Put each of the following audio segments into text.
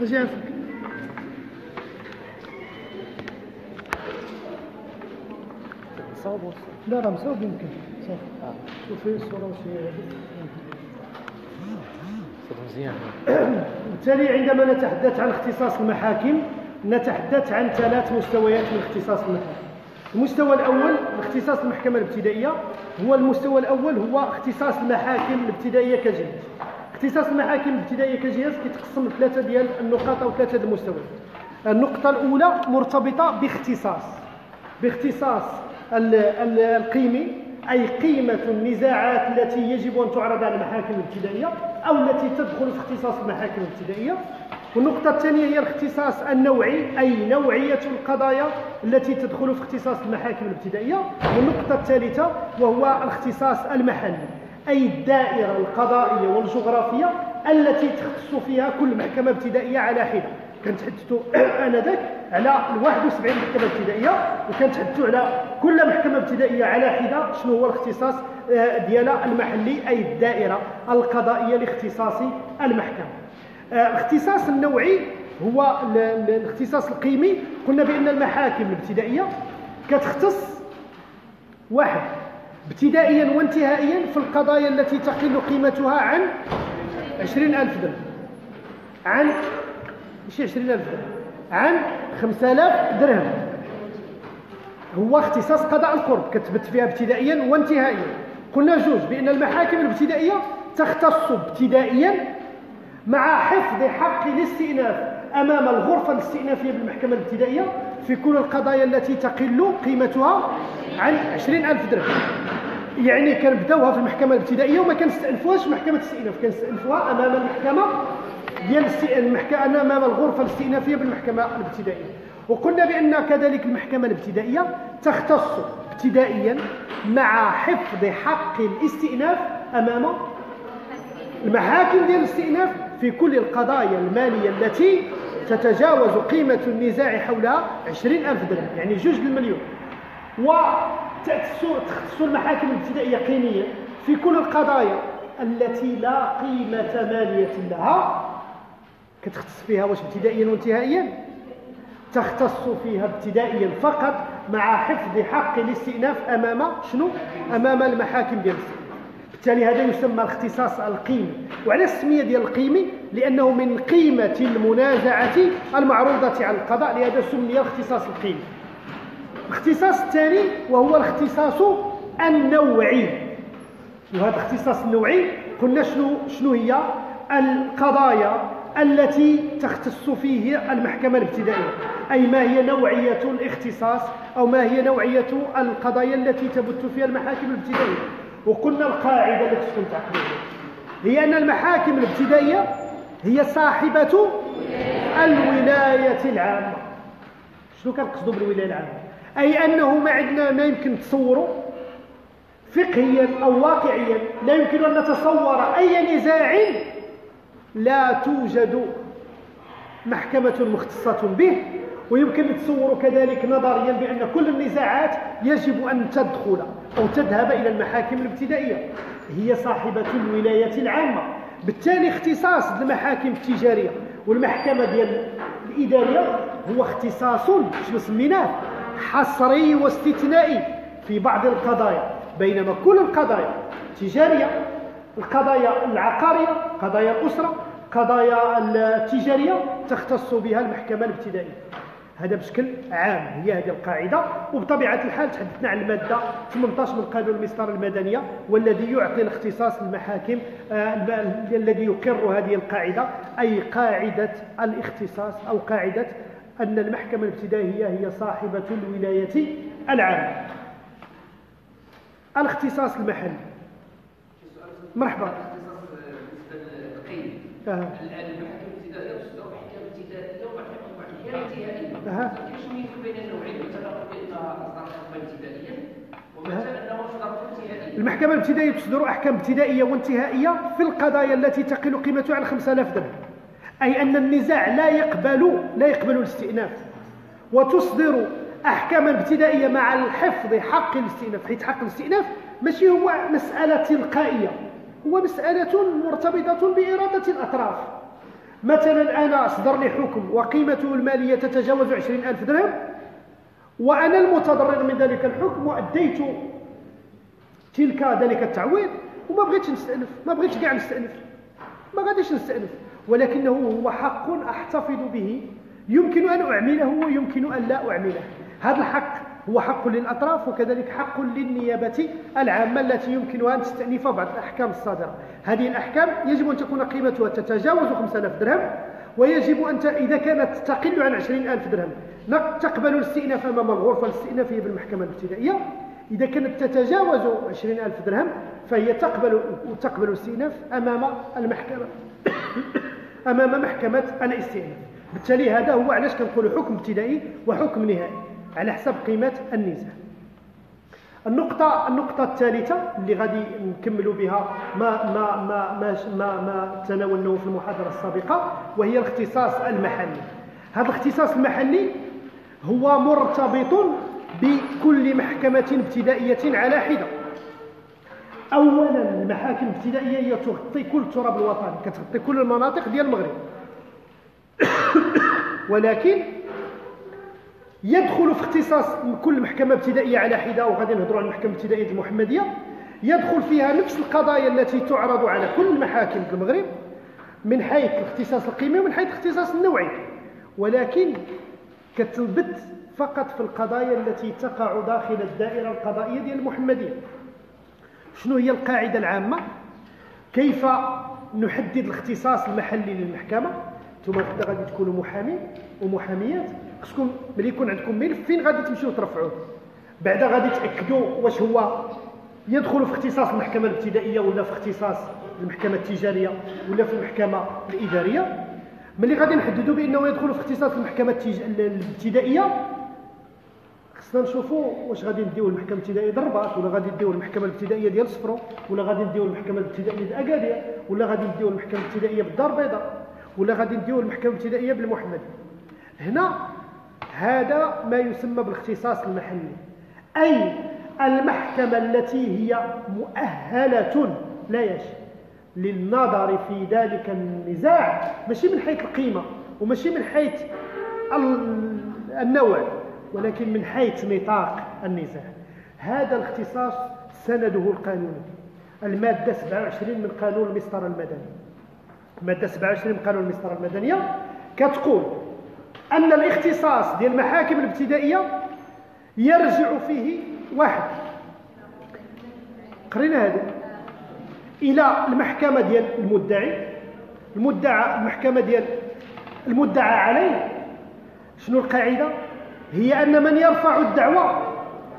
يعرفك صوب لا راه مصوب يمكن. صافي شوفي الصورة واش هي صوب مزيان بالتالي عندما نتحدث عن اختصاص المحاكم نتحدث عن ثلاث مستويات من اختصاص المحاكم. المستوى الأول اختصاص المحكمة الابتدائية. هو المستوى الأول هو اختصاص المحاكم الابتدائية كجهاز اختصاص المحاكم الابتدائية كجهاز كيتقسم لثلاثة ديال النقاط أو ثلاثة ديال المستويات النقطة الأولى مرتبطة باختصاص. باختصاص ال- ال- القيمي أي قيمة النزاعات التي يجب أن تعرض على المحاكم الابتدائية أو التي تدخل في اختصاص المحاكم الابتدائية. والنقطة الثانية هي الاختصاص النوعي أي نوعية القضايا التي تدخل في اختصاص المحاكم الابتدائية. والنقطة الثالثة وهو الاختصاص المحلي. أي الدائرة القضائية والجغرافية التي تختص فيها كل محكمة ابتدائية على حدة. كنتحدثوا آنذاك على ال 71 محكمة ابتدائية وكنتحدثوا على كل محكمة ابتدائية على حدة شنو هو الاختصاص آه، ديالها المحلي أي الدائرة القضائية لاختصاص المحكمة. آه، الاختصاص النوعي هو ال- ال- الاختصاص القيمي. قلنا بأن المحاكم الابتدائية كتختص واحد ابتدائيا وانتهائيا في القضايا التي تقل قيمتها عن عشرين ألف درهم. عن مش عشرين ألف درهم؟ عن خمسة آلاف درهم. هو اختصاص قضاء القرب كتبت فيها ابتدائيا وانتهائيا. قلنا جوج بأن المحاكم الابتدائية تختص ابتدائيا مع حفظ حق الاستئناف أمام الغرفة الاستئنافية بالمحكمة الابتدائية في كل القضايا التي تقل قيمتها عن عشرين ألف درهم. يعني كنبداوها في المحكمة الابتدائية وما كنستأنفوهاش في محكمة الاستئناف. كنستأنفوها أمام المحكمة ديال المحكمة أمام الغرفة الاستئنافية بالمحكمة الابتدائية. وقلنا بأن كذلك المحكمة الابتدائية تختص ابتدائيا مع حفظ حق الاستئناف أمام المحاكم ديال الاستئناف في كل القضايا المالية التي تتجاوز قيمة النزاع حولها عشرين ألف درهم يعني جوج المليون وتختص المحاكم الابتدائية قيميا في كل القضايا التي لا قيمة مالية لها. كتختص فيها واش ابتدائيا وانتهائيا؟ تختص فيها ابتدائيا فقط مع حفظ حق الاستئناف أمام شنو؟ أمام المحاكم ديال الاستئناف بالتالي هذا يسمى الاختصاص القيمي. وعلى السمية ديال القيمي لأنه من قيمة المنازعة المعروضة على القضاء لهذا سمي الاختصاص القيمي. الاختصاص الثاني وهو الاختصاص النوعي. وهذا الاختصاص النوعي قلنا شنو شنو هي؟ القضايا التي تختص فيه المحكمة الابتدائية. أي ما هي نوعية الاختصاص أو ما هي نوعية القضايا التي تبت فيها المحاكم الابتدائية. وقلنا القاعدة التي كنت تعقلها هي أن المحاكم الابتدائية هي صاحبة الولاية العامة. شنو كنقصدوا بالولاية العامة؟ أي أنه ما عندنا ما يمكن تصوروا فقهيا أو واقعيا. لا يمكن أن نتصور أي نزاع لا توجد محكمة مختصة به. ويمكن نتصور كذلك نظريا بأن كل النزاعات يجب أن تدخل أو تذهب إلى المحاكم الابتدائية. هي صاحبة الولاية العامة. بالتالي اختصاص المحاكم التجارية والمحكمة ديال الإدارية هو اختصاص شنو سميناه؟ حصري واستثنائي في بعض القضايا بينما كل القضايا التجارية القضايا العقارية قضايا الأسرة قضايا التجارية تختص بها المحكمة الابتدائية. هذا بشكل عام هي هذه القاعدة وبطبيعة الحال تحدثنا عن المادة 18 من قانون المسطرة المدنية والذي يعطي الاختصاص للمحاكم آه الذي يقر هذه القاعدة أي قاعدة الاختصاص أو قاعدة أن المحكمة الابتدائية هي صاحبة الولاية العامة. الاختصاص المحلي. مرحبا. القيم آه. المحاكم الابتدائيه تصدر احكام ابتدائيه وبعد بين النوعين بان المحكمة الابتدائية تصدر أحكام ابتدائية وانتهائية في القضايا التي تقل قيمتها عن 5000 درهم. أي أن النزاع لا يقبل لا يقبل الاستئناف. وتصدر أحكاما ابتدائية مع الحفظ حق الاستئناف حيث حق الاستئناف ماشي هو مسألة تلقائية. هو مسألة مرتبطة بإرادة الأطراف. مثلا أنا أصدر لي حكم وقيمته المالية تتجاوز عشرين ألف درهم وأنا المتضرر من ذلك الحكم وأديت تلك ذلك التعويض وما بغيتش نستأنف ما بغيتش كاع نستأنف ما غاديش نستأنف. ولكنه هو حق أحتفظ به يمكن أن أعمله ويمكن أن لا أعمله. هذا الحق هو حق للأطراف وكذلك حق للنيابة العامة التي يمكنها أن تستأنف بعض الأحكام الصادرة. هذه الأحكام يجب أن تكون قيمتها تتجاوز 5000 درهم ويجب أن. إذا كانت تقل عن 20000 درهم. تقبل الاستئناف أمام الغرفة الاستئنافية بالمحكمة الابتدائية. إذا كانت تتجاوز 20000 درهم فهي تقبل تقبل الاستئناف أمام المحكمة أمام محكمة الإستئناف. بالتالي هذا هو علاش كنقولوا حكم ابتدائي وحكم نهائي. على حسب قيمة النزاع. النقطة النقطة الثالثة اللي غادي نكملوا بها ما ما ما ما ما, ما تناولناه في المحاضرة السابقة وهي الاختصاص المحلي. هذا الاختصاص المحلي هو مرتبط بكل محكمة ابتدائية على حدة. أولا المحاكم الابتدائية هي تغطي كل التراب الوطني كتغطي كل المناطق ديال المغرب. ولكن يدخل في اختصاص كل محكمة ابتدائية على حدة وغادي نهضروا عن المحكمة الابتدائية المحمدية. يدخل فيها نفس القضايا التي تعرض على كل المحاكم في المغرب من حيث الاختصاص القيمي ومن حيث الاختصاص النوعي. ولكن كتنبت فقط في القضايا التي تقع داخل الدائرة القضائية ديال المحمدية. شنو هي القاعدة العامة؟ كيف نحدد الاختصاص المحلي للمحكمة؟ ثم غادي تكونوا محامين ومحاميات. خصكم ملي يكون عندكم ملف فين غادي تمشيو ترفعوه؟ بعد غادي تأكدوا واش هو يدخل في اختصاص المحكمة الابتدائية ولا في اختصاص المحكمة التجارية ولا في المحكمة الإدارية؟ ملي غادي نحددوا بأنه يدخل في اختصاص المحكمة الابتدائية خصنا نشوفوا واش غادي نديو المحكمه الابتدائية ديال الرباط ولا غادي نديو المحكمه الابتدائية ديال صفرو ولا غادي نديو المحكمه الابتدائية ديال اكادير ولا غادي نديو المحكمه الابتدائية بالدار البيضاء ولا غادي نديو المحكمه الابتدائية بالمحمد هنا هذا ما يسمى بالاختصاص المحلي أي المحكمة التي هي مؤهلة لا يش للنظر في ذلك النزاع ماشي من حيث القيمة وماشي من حيث النوع ولكن من حيث نطاق النزاع. هذا الاختصاص سنده القانوني المادة 27 من قانون المسطرة المدني المادة 27 من قانون المسطرة المدنية كتقول أن الاختصاص ديال المحاكم الابتدائية يرجع فيه واحد. قرينا هذا. إلى المحكمة ديال المدعي. المدعى المحكمة ديال المدعى عليه. شنو القاعدة؟ هي أن من يرفع الدعوة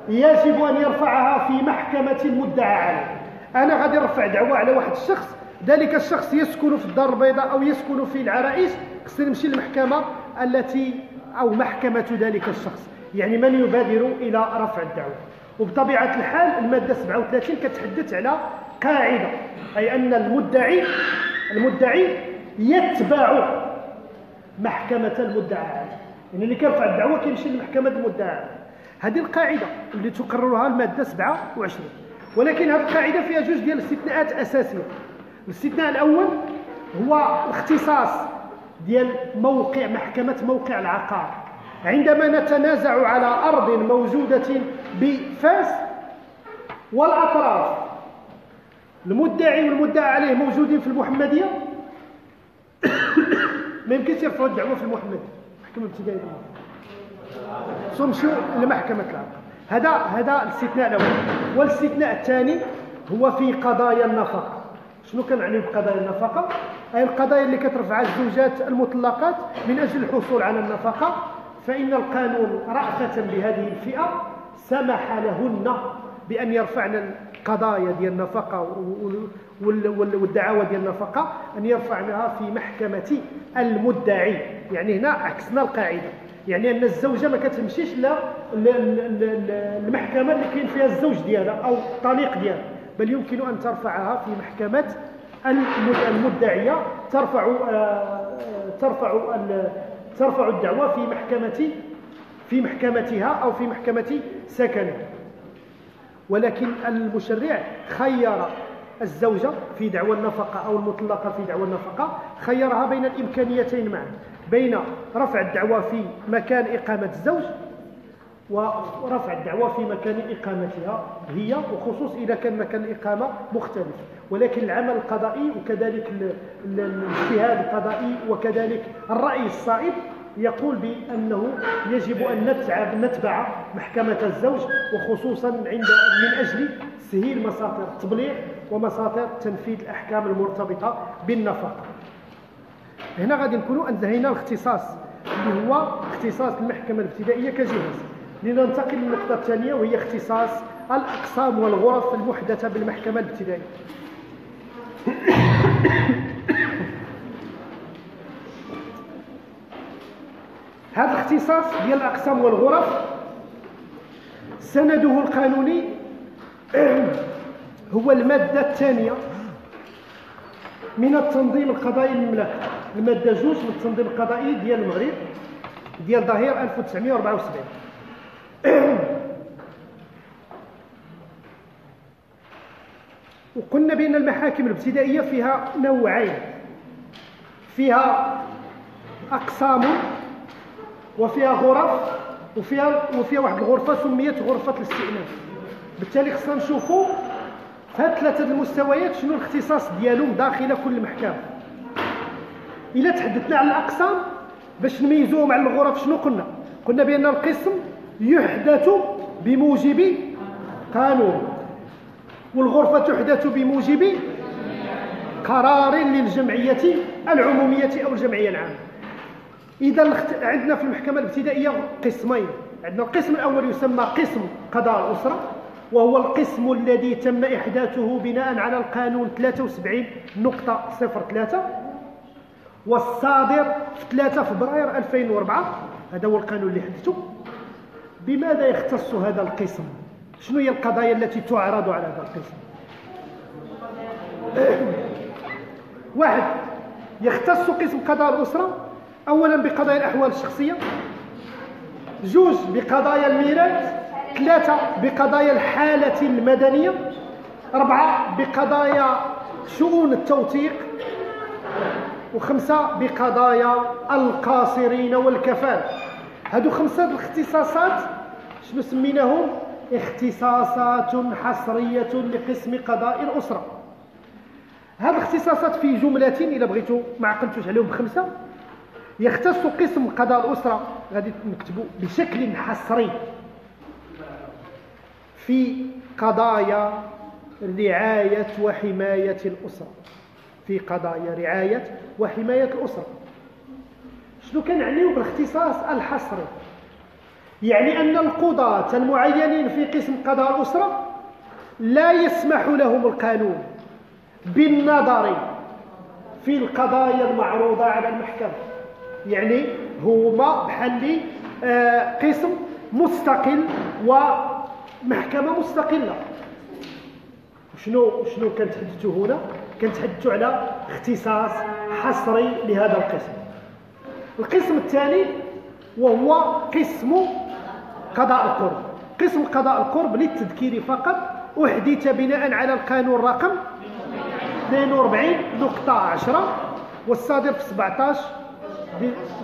يجب أن يرفعها في محكمة المدعى عليه. أنا غادي نرفع دعوة على واحد الشخص ذلك الشخص يسكن في الدار البيضاء أو يسكن في العرائش خصني نمشي للمحكمة. التي أو محكمة ذلك الشخص. يعني من يبادر إلى رفع الدعوة. وبطبيعة الحال المادة 37 كتحدث على قاعدة أي أن المدعي المدعي يتبع محكمة المدعى. يعني اللي كيرفع الدعوة كيمشي لمحكمة المدعى. هذه القاعدة اللي تقررها المادة 27 ولكن هذه القاعدة فيها جوج ديال الاستثناءات أساسية. الاستثناء الأول هو الاختصاص. ديال موقع محكمة موقع العقار. عندما نتنازع على أرض موجودة بفاس والأطراف المدعي والمدعى عليه موجودين في المحمدية؟ ما يمكنش يرفعوا الدعوة في المحمدية. محكمة ابتدائية سمشوا لمحكمة العقار. هذا هذا الاستثناء الأول. والإستثناء الثاني هو في قضايا النفقة. شنو كنعني بقضايا النفقة؟ أي القضايا اللي كترفعها الزوجات المطلقات من أجل الحصول على النفقة. فإن القانون رأفة بهذه الفئة سمح لهن بأن يرفعن القضايا ديال النفقة والدعاوى ديال النفقة أن يرفعنها في محكمة المدعي. يعني هنا عكسنا القاعدة. يعني أن الزوجة ما كتمشيش للمحكمة اللي كاين فيها الزوج ديالها أو الطليق ديالها. بل يمكن أن ترفعها في محكمة المدعية ترفع آه، ترفع ترفع الدعوة في محكمة في محكمتها أو في محكمة سكنها. ولكن المشرع خير الزوجة في دعوى النفقة أو المطلقة في دعوى النفقة خيرها بين الإمكانيتين معا بين رفع الدعوى في مكان إقامة الزوج ورفع الدعوى في مكان إقامتها هي وخصوص إذا كان مكان الإقامة مختلف. ولكن العمل القضائي وكذلك الاجتهاد القضائي وكذلك الرأي الصائب يقول بأنه يجب أن نتبع محكمة الزوج وخصوصا عند من أجل تسهيل مساطر التبليغ ومساطر تنفيذ الأحكام المرتبطة بالنفقة. هنا غادي نكونوا انتهينا الاختصاص اللي هو اختصاص المحكمة الابتدائية كجهاز. لننتقل للنقطة الثانية وهي اختصاص الأقسام والغرف المحدثة بالمحكمة الابتدائية. هذا الاختصاص ديال الأقسام والغرف سنده القانوني هو المادة الثانية من التنظيم القضائي للمملكة. المادة جوج من التنظيم القضائي ديال المغرب ديال ظهير 1974 وقلنا بأن المحاكم الابتدائية فيها نوعين. فيها أقسام وفيها غرف وفيها وفيها واحد الغرفة سميت غرفة الاستئناف. بالتالي خصنا نشوفوا في هاد ثلاثة المستويات شنو الاختصاص ديالهم داخل كل محكمة. إلا تحدثنا على الأقسام باش نميزوهم على الغرف شنو قلنا. قلنا بأن القسم يحدث بموجب قانون. والغرفة تحدث بموجب قرار للجمعية العمومية أو الجمعية العامة. إذا عندنا في المحكمة الابتدائية قسمين. عندنا القسم الأول يسمى قسم قضاء الأسرة وهو القسم الذي تم إحداثه بناء على القانون 73 نقطة 03 والصادر في 3 فبراير 2004 هذا هو القانون اللي حدثه. بماذا يختص هذا القسم؟ شنو هي القضايا التي تعرض على هذا القسم؟ واحد يختص قسم قضاء الأسرة أولا بقضايا الأحوال الشخصية. جوج بقضايا الميراث. ثلاثة بقضايا الحالة المدنية. أربعة بقضايا شؤون التوثيق. وخمسة بقضايا القاصرين والكفالة هادو خمسة الاختصاصات شنو سميناهم؟ اختصاصات حصرية لقسم قضاء الأسرة. هذه الاختصاصات في جملة إذا بغيتوا ما عقلتوش عليهم بخمسة. يختص قسم قضاء الأسرة غادي نكتبوا بشكل حصري. في قضايا رعاية وحماية الأسرة. في قضايا رعاية وحماية الأسرة. شنو كنعنيو بالاختصاص الحصري؟ يعني أن القضاة المعينين في قسم قضاء الأسرة لا يسمح لهم القانون بالنظر في القضايا المعروضة على المحكمة. يعني هما بحال آه، قسم مستقل ومحكمة مستقلة. شنو شنو كنتحدثوا هنا؟ كنتحدثوا على اختصاص حصري لهذا القسم. القسم الثاني وهو قسم قضاء القرب. قسم قضاء القرب للتذكير فقط أحدث بناء على القانون رقم 42 نقطة 10 والصادر في 17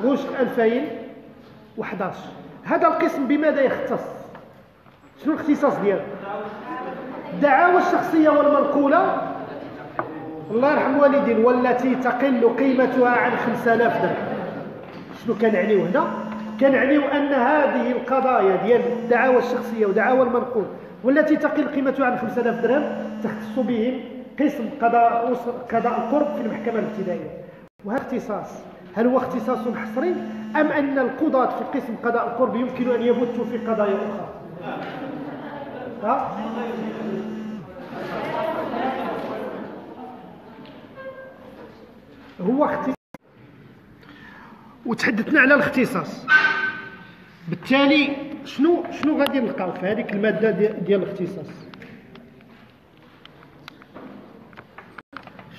غشت 2011 هذا القسم بماذا يختص؟ شنو الاختصاص ديالو؟ الدعاوى الشخصية والمنقولة. الله يرحم والدين والتي تقل قيمتها عن 5000 درهم. شنو كنعنيو هنا؟ كنعنيو أن هذه القضايا ديال الدعاوى الشخصية ودعاوى المنقول والتي تقل قيمتها عن 5000 درهم تختص بهم قسم قضاء قضاء القرب في المحكمة الابتدائية. وهذا اختصاص؟ هل هو اختصاص حصري أم أن القضاة في قسم قضاء القرب يمكن أن يبثوا في قضايا أخرى؟ ها؟ هو اختصاص وتحدثنا على الاختصاص. بالتالي شنو شنو غادي نلقاو في هذيك المادة ديال الاختصاص؟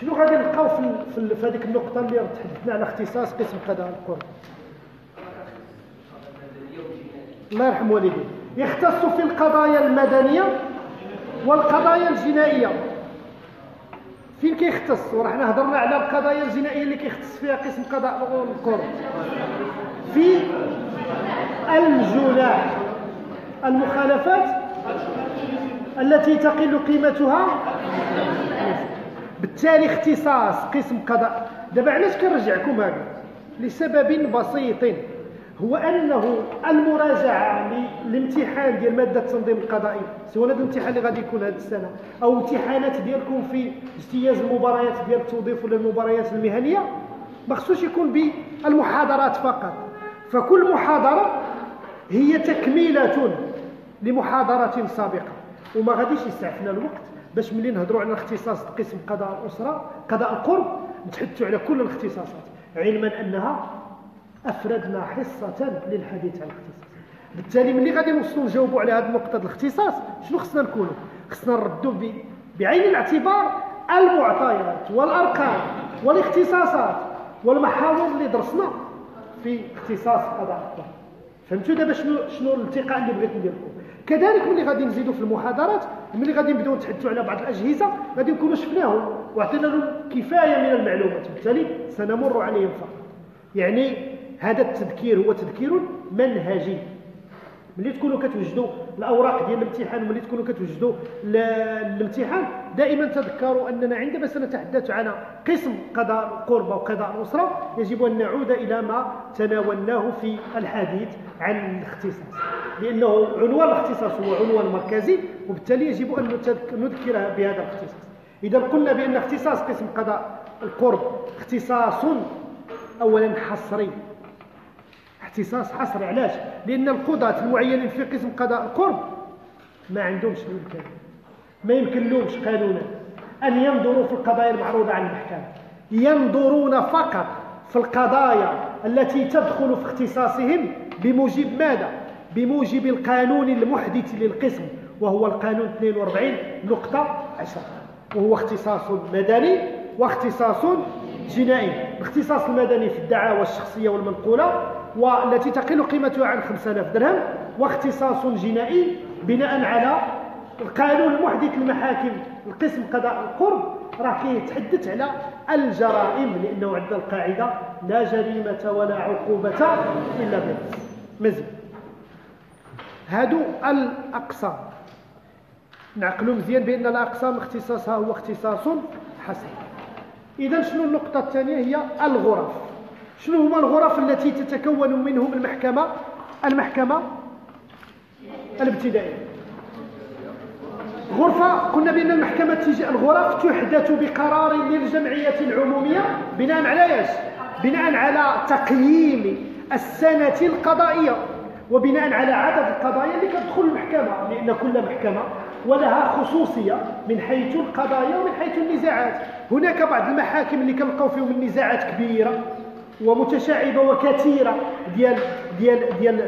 شنو غادي نلقاو في في هذيك النقطة اللي تحدثنا على اختصاص قسم قضاء القرب الله يرحم والديه يختص في القضايا المدنية والقضايا الجنائية. فين كيختص؟ ورحنا هضرنا على القضايا الجنائية اللي كيختص فيها قسم قضاء القرب في الجناح المخالفات التي تقل قيمتها. بالتالي اختصاص قسم قضاء. دابا علاش كنرجعكم هذا؟ لسبب بسيط. هو أنه المراجعة للامتحان ديال مادة التنظيم القضائي سواء هذا الامتحان اللي غادي يكون هذه السنة أو امتحانات ديالكم في اجتياز المباريات ديال التوظيف ولا المباريات المهنية ما خصوش يكون بالمحاضرات فقط. فكل محاضرة هي تكمله لمحاضرة سابقة وما غاديش يسعفنا الوقت باش ملي نهضروا على اختصاص قسم قضاء الاسره قضاء القرب نتحدثوا على كل الاختصاصات علما أنها أفردنا حصة للحديث عن الاختصاص. بالتالي ملي غادي نوصلوا نجاوبوا على هذه النقطه الاختصاص شنو خصنا نكونوا خصنا نردوا بعين الاعتبار المعطيات والأرقام والاختصاصات والمحاور اللي درسنا في اختصاص قضاء القرب فهمتوا دابا شنو شنو الالتقاء اللي بغيت ندير لكم كذلك ملي غادي نزيدوا في المحاضرات ملي غادي نبداو نتحدثوا على بعض الأجهزة غادي نكونوا شفناهم وعطينا لهم كفاية من المعلومات. بالتالي سنمر عليهم فقط. يعني هذا التذكير هو تذكير منهجي. ملي تكونوا كتوجدوا الأوراق ديال الامتحان وملي تكونوا كتوجدوا الامتحان دائما تذكروا أننا عندما سنتحدث عن قسم قضاء القربة وقضاء الاسره يجب أن نعود إلى ما تناولناه في الحديث عن الاختصاص. لأنه عنوان الاختصاص هو عنوان مركزي وبالتالي يجب أن نذكر بهذا الاختصاص. إذا قلنا بأن اختصاص قسم قضاء القرب اختصاص اولا حصري. اختصاص حصري علاش؟ لأن القضاة المعينين في قسم قضاء القرب. ما عندهمش الإمكان. ما يمكن لهمش قانونا. أن ينظروا في القضايا المعروضة على المحكمة. ينظرون فقط في القضايا التي تدخل في اختصاصهم بموجب ماذا؟ بموجب القانون المحدث للقسم وهو القانون 42 نقطة 10 وهو اختصاص مدني واختصاص جنائي. الاختصاص المدني في الدعاوى الشخصية والمنقولة والتي تقل قيمتها عن 5000 درهم واختصاص جنائي بناء على القانون المحدث للمحاكم القسم قضاء القرب راه كيتحدث على الجرائم لأنه عندنا القاعدة لا جريمة ولا عقوبة إلا بالنص. مزيان هادو الأقسام. نعقلوا مزيان بأن الأقسام اختصاصها هو اختصاص حسن. اذا شنو النقطة الثانية؟ هي الغرف. شنو هما الغرف التي تتكون منهم المحكمة؟ المحكمة؟ الابتدائية. غرفة قلنا بأن المحكمة الغرف تحدث بقرار للجمعية العمومية بناء على إيش؟ بناء على تقييم السنة القضائية وبناء على عدد القضايا اللي كتدخل المحكمة. لأن كل محكمة ولها خصوصية من حيث القضايا ومن حيث النزاعات. هناك بعض المحاكم اللي كنلقاو فيهم النزاعات كبيرة. ومتشعبة وكثيرة ديال ديال ديال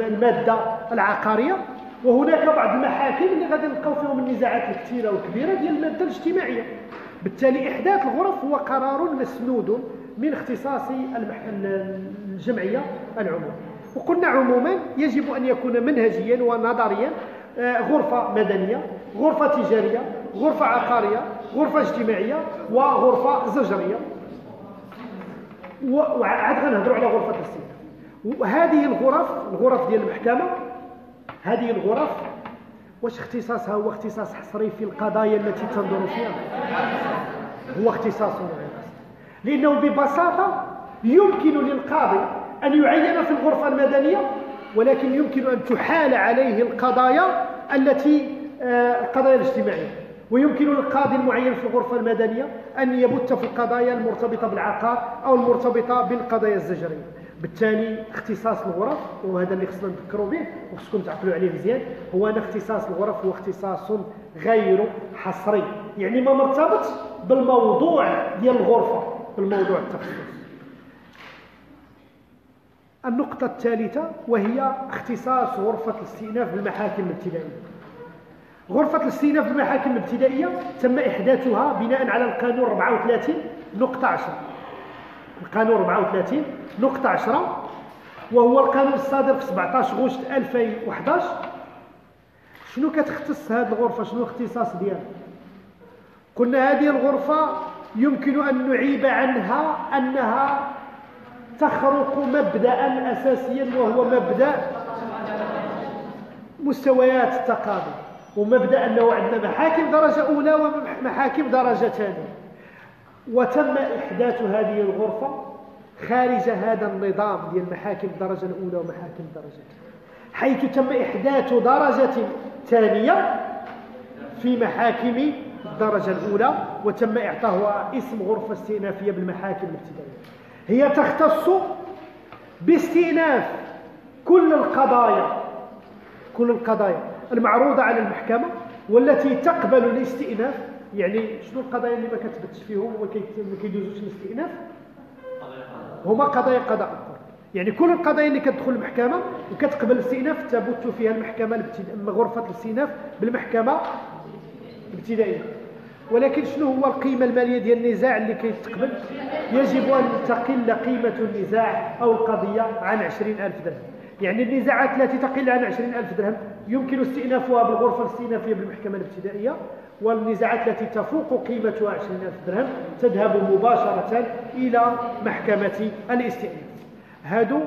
المادة العقارية. وهناك بعض المحاكم اللي غادي نلقاو فيهم النزاعات الكثيرة والكبيرة ديال المادة الاجتماعية. بالتالي إحداث الغرف هو قرار مسنود من اختصاص الجمعية العمومية وقلنا عموما يجب أن يكون منهجيا ونظريا آه، غرفة مدنية غرفة تجارية غرفة عقارية غرفة اجتماعية وغرفة زجرية. وعاد غنهضروا على غرفة السيد وهذه الغرف الغرف ديال المحكمة هذه الغرف واش اختصاصها هو اختصاص حصري في القضايا التي تنظر فيها؟ هو اختصاص. لأنه ببساطة يمكن للقاضي أن يعين في الغرفة المدنية ولكن يمكن أن تحال عليه القضايا التي آه، القضايا الاجتماعية. ويمكن للقاضي المعين في الغرفة المدنية أن يبت في القضايا المرتبطة بالعقار أو المرتبطة بالقضايا الزجرية. بالتالي اختصاص الغرف وهذا اللي خصنا نذكروا به وخصكم تعقلوا عليه مزيان هو أن اختصاص الغرف هو اختصاص غير حصري. يعني ما مرتبط بالموضوع ديال الغرفة بالموضوع التخصص النقطة الثالثة وهي اختصاص غرفة الاستئناف بالمحاكم الابتدائية. غرفة الاستئناف بالمحاكم الابتدائية تم إحداثها بناء على القانون 34 نقطة 10 القانون 34 نقطة 10 وهو القانون الصادر في 17 غشت 2011 شنو كتختص هذه الغرفة؟ شنو الاختصاص ديالها؟ قلنا هذه الغرفة يمكن أن نعيب عنها أنها تخرق مبدأ أساسيا وهو مبدأ مستويات التقاضي ومبدأ أنه عندنا محاكم درجة أولى ومحاكم درجة ثانية. وتم إحداث هذه الغرفة خارج هذا النظام ديال محاكم الدرجة الأولى ومحاكم الدرجة الثانية حيث تم إحداث درجة ثانية في محاكم الدرجة الأولى وتم إعطاها اسم غرفة استئنافية بالمحاكم الابتدائية. هي تختص باستئناف كل القضايا كل القضايا. المعروضة على المحكمة والتي تقبل الاستئناف يعني شنو القضايا اللي ما كتبتش فيهم وما كيدوزوش الاستئناف؟ هما قضايا قضاء يعني كل القضايا اللي كتدخل المحكمة وكتقبل الاستئناف تبت فيها المحكمة غرفة الاستئناف بالمحكمة الابتدائية. ولكن شنو هو القيمة المالية ديال النزاع اللي كيتقبل؟ يجب أن تقل قيمة النزاع أو القضية عن عشرين ألف درهم. يعني النزاعات التي تقل عن عشرين ألف درهم يمكن استئنافها بالغرفة الاستئنافية بالمحكمة الابتدائية والنزاعات التي تفوق قيمتها عشرين ألف درهم تذهب مباشرة إلى محكمة الاستئناف. هذو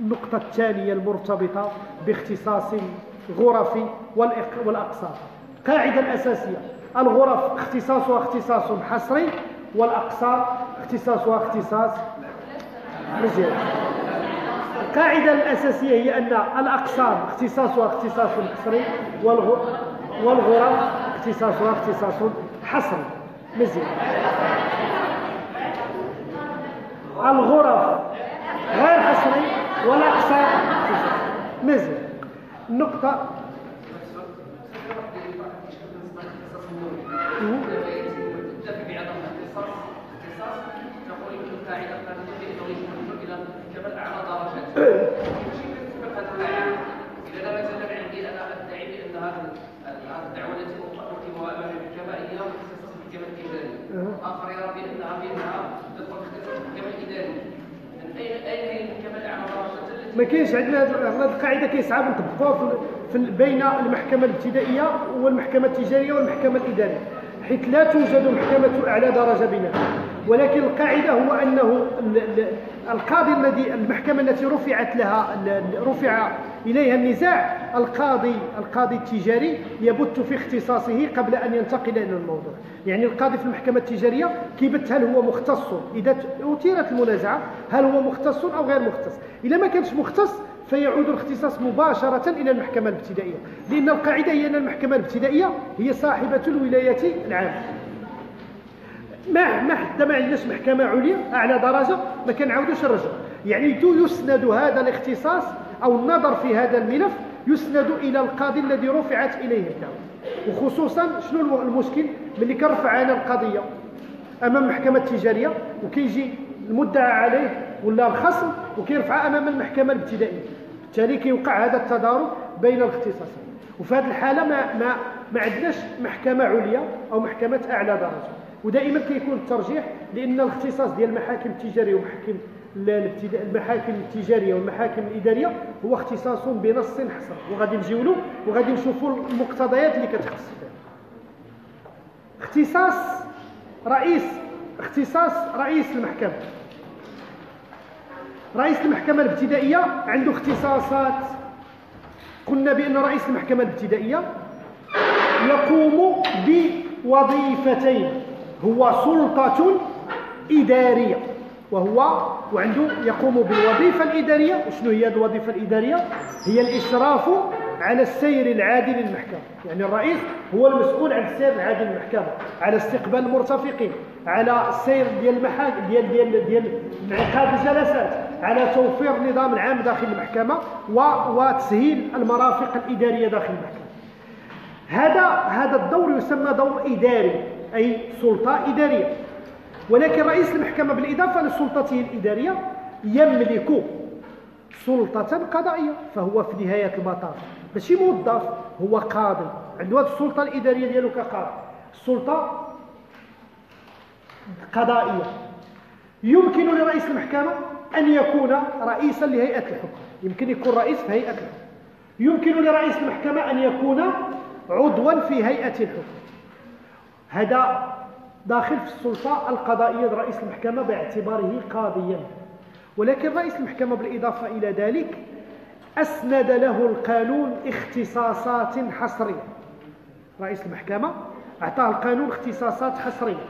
النقطة الثانية المرتبطة باختصاص الغرف والأقسام قاعدة الأساسية الغرف اختصاصها اختصاص حصري والأقسام اختصاصها اختصاص مزيد القاعدة الأساسية هي أن الأقسام اختصاصها اختصاص حصري والغرف اختصاصها اختصاص حصري. مزيد الغرف غير حصري والأقسام مزيد النقطة ما كاينش عندنا هذه القاعدة كيصعب نطبقوها في بين المحكمة الابتدائية والمحكمة التجارية والمحكمة الإدارية. حيث لا توجد محكمه اعلى درجة بينها ولكن القاعدة هو أنه القاضي الذي المحكمة التي رفعت لها رفع إليها النزاع القاضي القاضي التجاري يبت في اختصاصه قبل أن ينتقل إلى الموضوع. يعني القاضي في المحكمة التجارية كيبت هل هو مختص إذا أثيرت المنازعة هل هو مختص أو غير مختص. إذا ما كانش مختص فيعود الاختصاص مباشرة إلى المحكمة الابتدائية. لأن القاعدة هي أن المحكمة الابتدائية هي صاحبة الولاية العامة. ما ما حتى ما عندناش محكمة عليا أعلى درجة ما كنعاودوش نرجعوا يعني يسند هذا الاختصاص أو النظر في هذا الملف يسند إلى القاضي الذي رفعت إليه الدعوه وخصوصا شنو المشكل؟ ملي كنرفع أنا القضية أمام المحكمة التجارية وكيجي المدعى عليه ولا الخصم وكيرفعها أمام المحكمة الابتدائية. بالتالي كيوقع هذا التضارب بين الاختصاصات وفي هذه الحالة ما ما ما عندناش محكمة عليا أو محكمة أعلى درجة. ودائما كيكون الترجيح لأن الاختصاص ديال المحاكم التجارية ومحاكم المحاكم التجارية والمحاكم الإدارية هو اختصاص بنص حصر وغادي نجيو له وغادي نشوفوا المقتضيات اللي كتخص. فيها اختصاص رئيس. اختصاص رئيس المحكمة. رئيس المحكمة الابتدائية عنده اختصاصات. قلنا بأن رئيس المحكمة الابتدائية يقوم بوظيفتين. هو سلطة إدارية وهو وعنده يقوم بالوظيفة الإدارية. وشنو هي الوظيفة الإدارية؟ هي الإشراف على السير العادل للمحكمة. يعني الرئيس هو المسؤول عن السير العادل للمحكمة. على استقبال المرتفقين على السير ديال المحاكم ديال ديال ديال انعقاد الجلسات على توفير النظام العام داخل المحكمة وتسهيل المرافق الإدارية داخل المحكمة. هذا هذا الدور يسمى دور إداري أي سلطة إدارية. ولكن رئيس المحكمة بالإضافة لسلطته الإدارية يملك سلطة قضائية فهو في نهاية المطاف. ماشي موظف هو قاضي عنده هذه السلطة الإدارية ديالو كقاضي السلطة قضائية. يمكن لرئيس المحكمة أن يكون رئيسا لهيئة الحكم. يمكن يكون رئيس في هيئة الحكم. يمكن لرئيس المحكمة أن يكون عضوا في هيئة الحكم. هذا داخل في السلطة القضائية لرئيس المحكمة باعتباره قاضيا. ولكن رئيس المحكمة بالإضافة إلى ذلك أسند له القانون اختصاصات حصرية. رئيس المحكمة أعطاه القانون اختصاصات حصرية.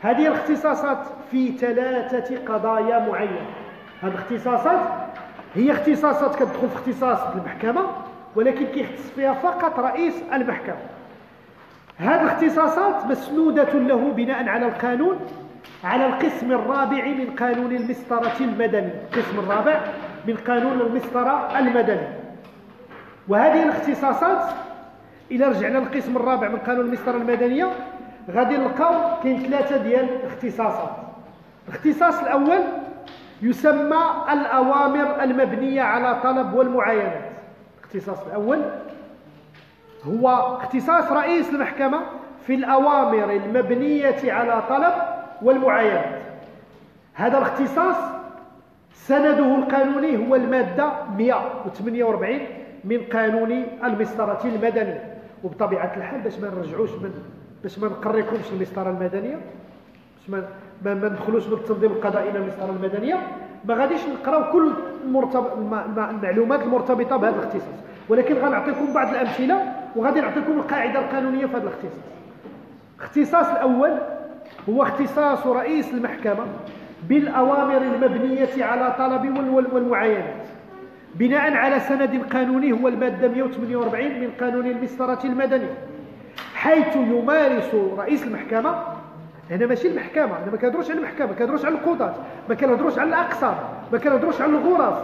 هذه الاختصاصات في ثلاثة قضايا معينة. هذه الاختصاصات هي اختصاصات كتدخل في اختصاص المحكمة ولكن كيختص فيها فقط رئيس المحكمة. هذه الاختصاصات مسنودة له بناء على القانون على القسم الرابع من قانون المسطرة المدني القسم الرابع من قانون المسطرة المدني. وهذه الاختصاصات إلى رجعنا للقسم الرابع من قانون المسطرة المدنية غادي نلقاو كاين ثلاثة ديال الاختصاصات. الاختصاص الأول يسمى الأوامر المبنية على طلب والمعاينات. الاختصاص الأول هو اختصاص رئيس المحكمة في الأوامر المبنية على طلب والمعاينات. هذا الاختصاص سنده القانوني هو المادة 148 من قانون المسطرة المدنية. وبطبيعة الحال باش ما نرجعوش من باش ما نقريكمش المسطرة المدنية باش ما ما, ما ندخلوش بالتنظيم القضائي إلى المسطرة المدنية ما غاديش نقراو كل المرتب... المعلومات المرتبطة بهذا الاختصاص. ولكن غنعطيكم بعض الأمثلة وغادي نعطيكم القاعدة القانونية في هذا الاختصاص. الاختصاص الأول هو اختصاص رئيس المحكمة. بالأوامر المبنية على طلب والمعاينات بناء على سند قانوني هو المادة 148 من قانون المسطرة المدني حيث يمارس رئيس المحكمة هنا ماشي المحكمة هنا ما كنهضروش على المحكمة كنهضروش على القضاة ما كنهضروش على الأقسام ما كنهضروش على الغرف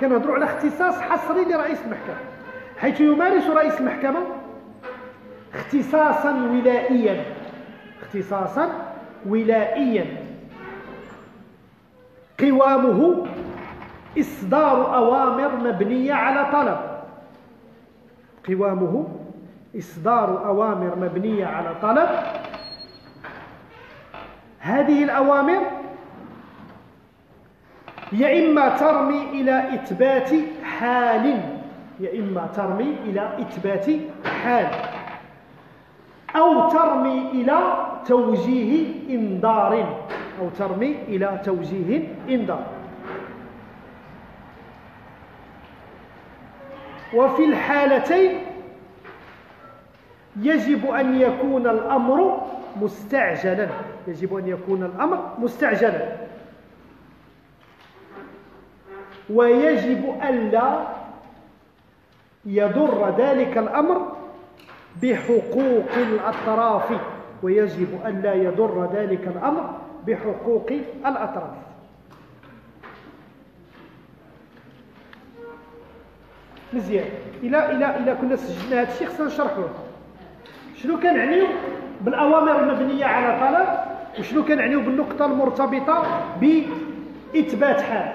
كنهضروا على اختصاص حصري لرئيس المحكمة. حيث يمارس رئيس المحكمة اختصاصا ولائيا اختصاصا ولائيا. قوامه إصدار أوامر مبنية على طلب. قوامه إصدار أوامر مبنية على طلب. هذه الأوامر يا إما ترمي إلى إثبات حال يا إما ترمي إلى إثبات حال أو ترمي إلى توجيه إنذار. أو ترمي إلى توجيه إنذار وفي الحالتين يجب أن يكون الأمر مستعجلا. يجب أن يكون الأمر مستعجلا. ويجب ألا يضر ذلك الأمر بحقوق الأطراف. ويجب ألا يضر ذلك الأمر بحقوق الأطراف. مزيان. إلى إلى إلى كنا سجلنا هذا الشيء خصنا نشرحوه. شنو كنعنيو بالأوامر المبنية على طلب وشنو كنعنيو بالنقطة المرتبطة بإثبات حال.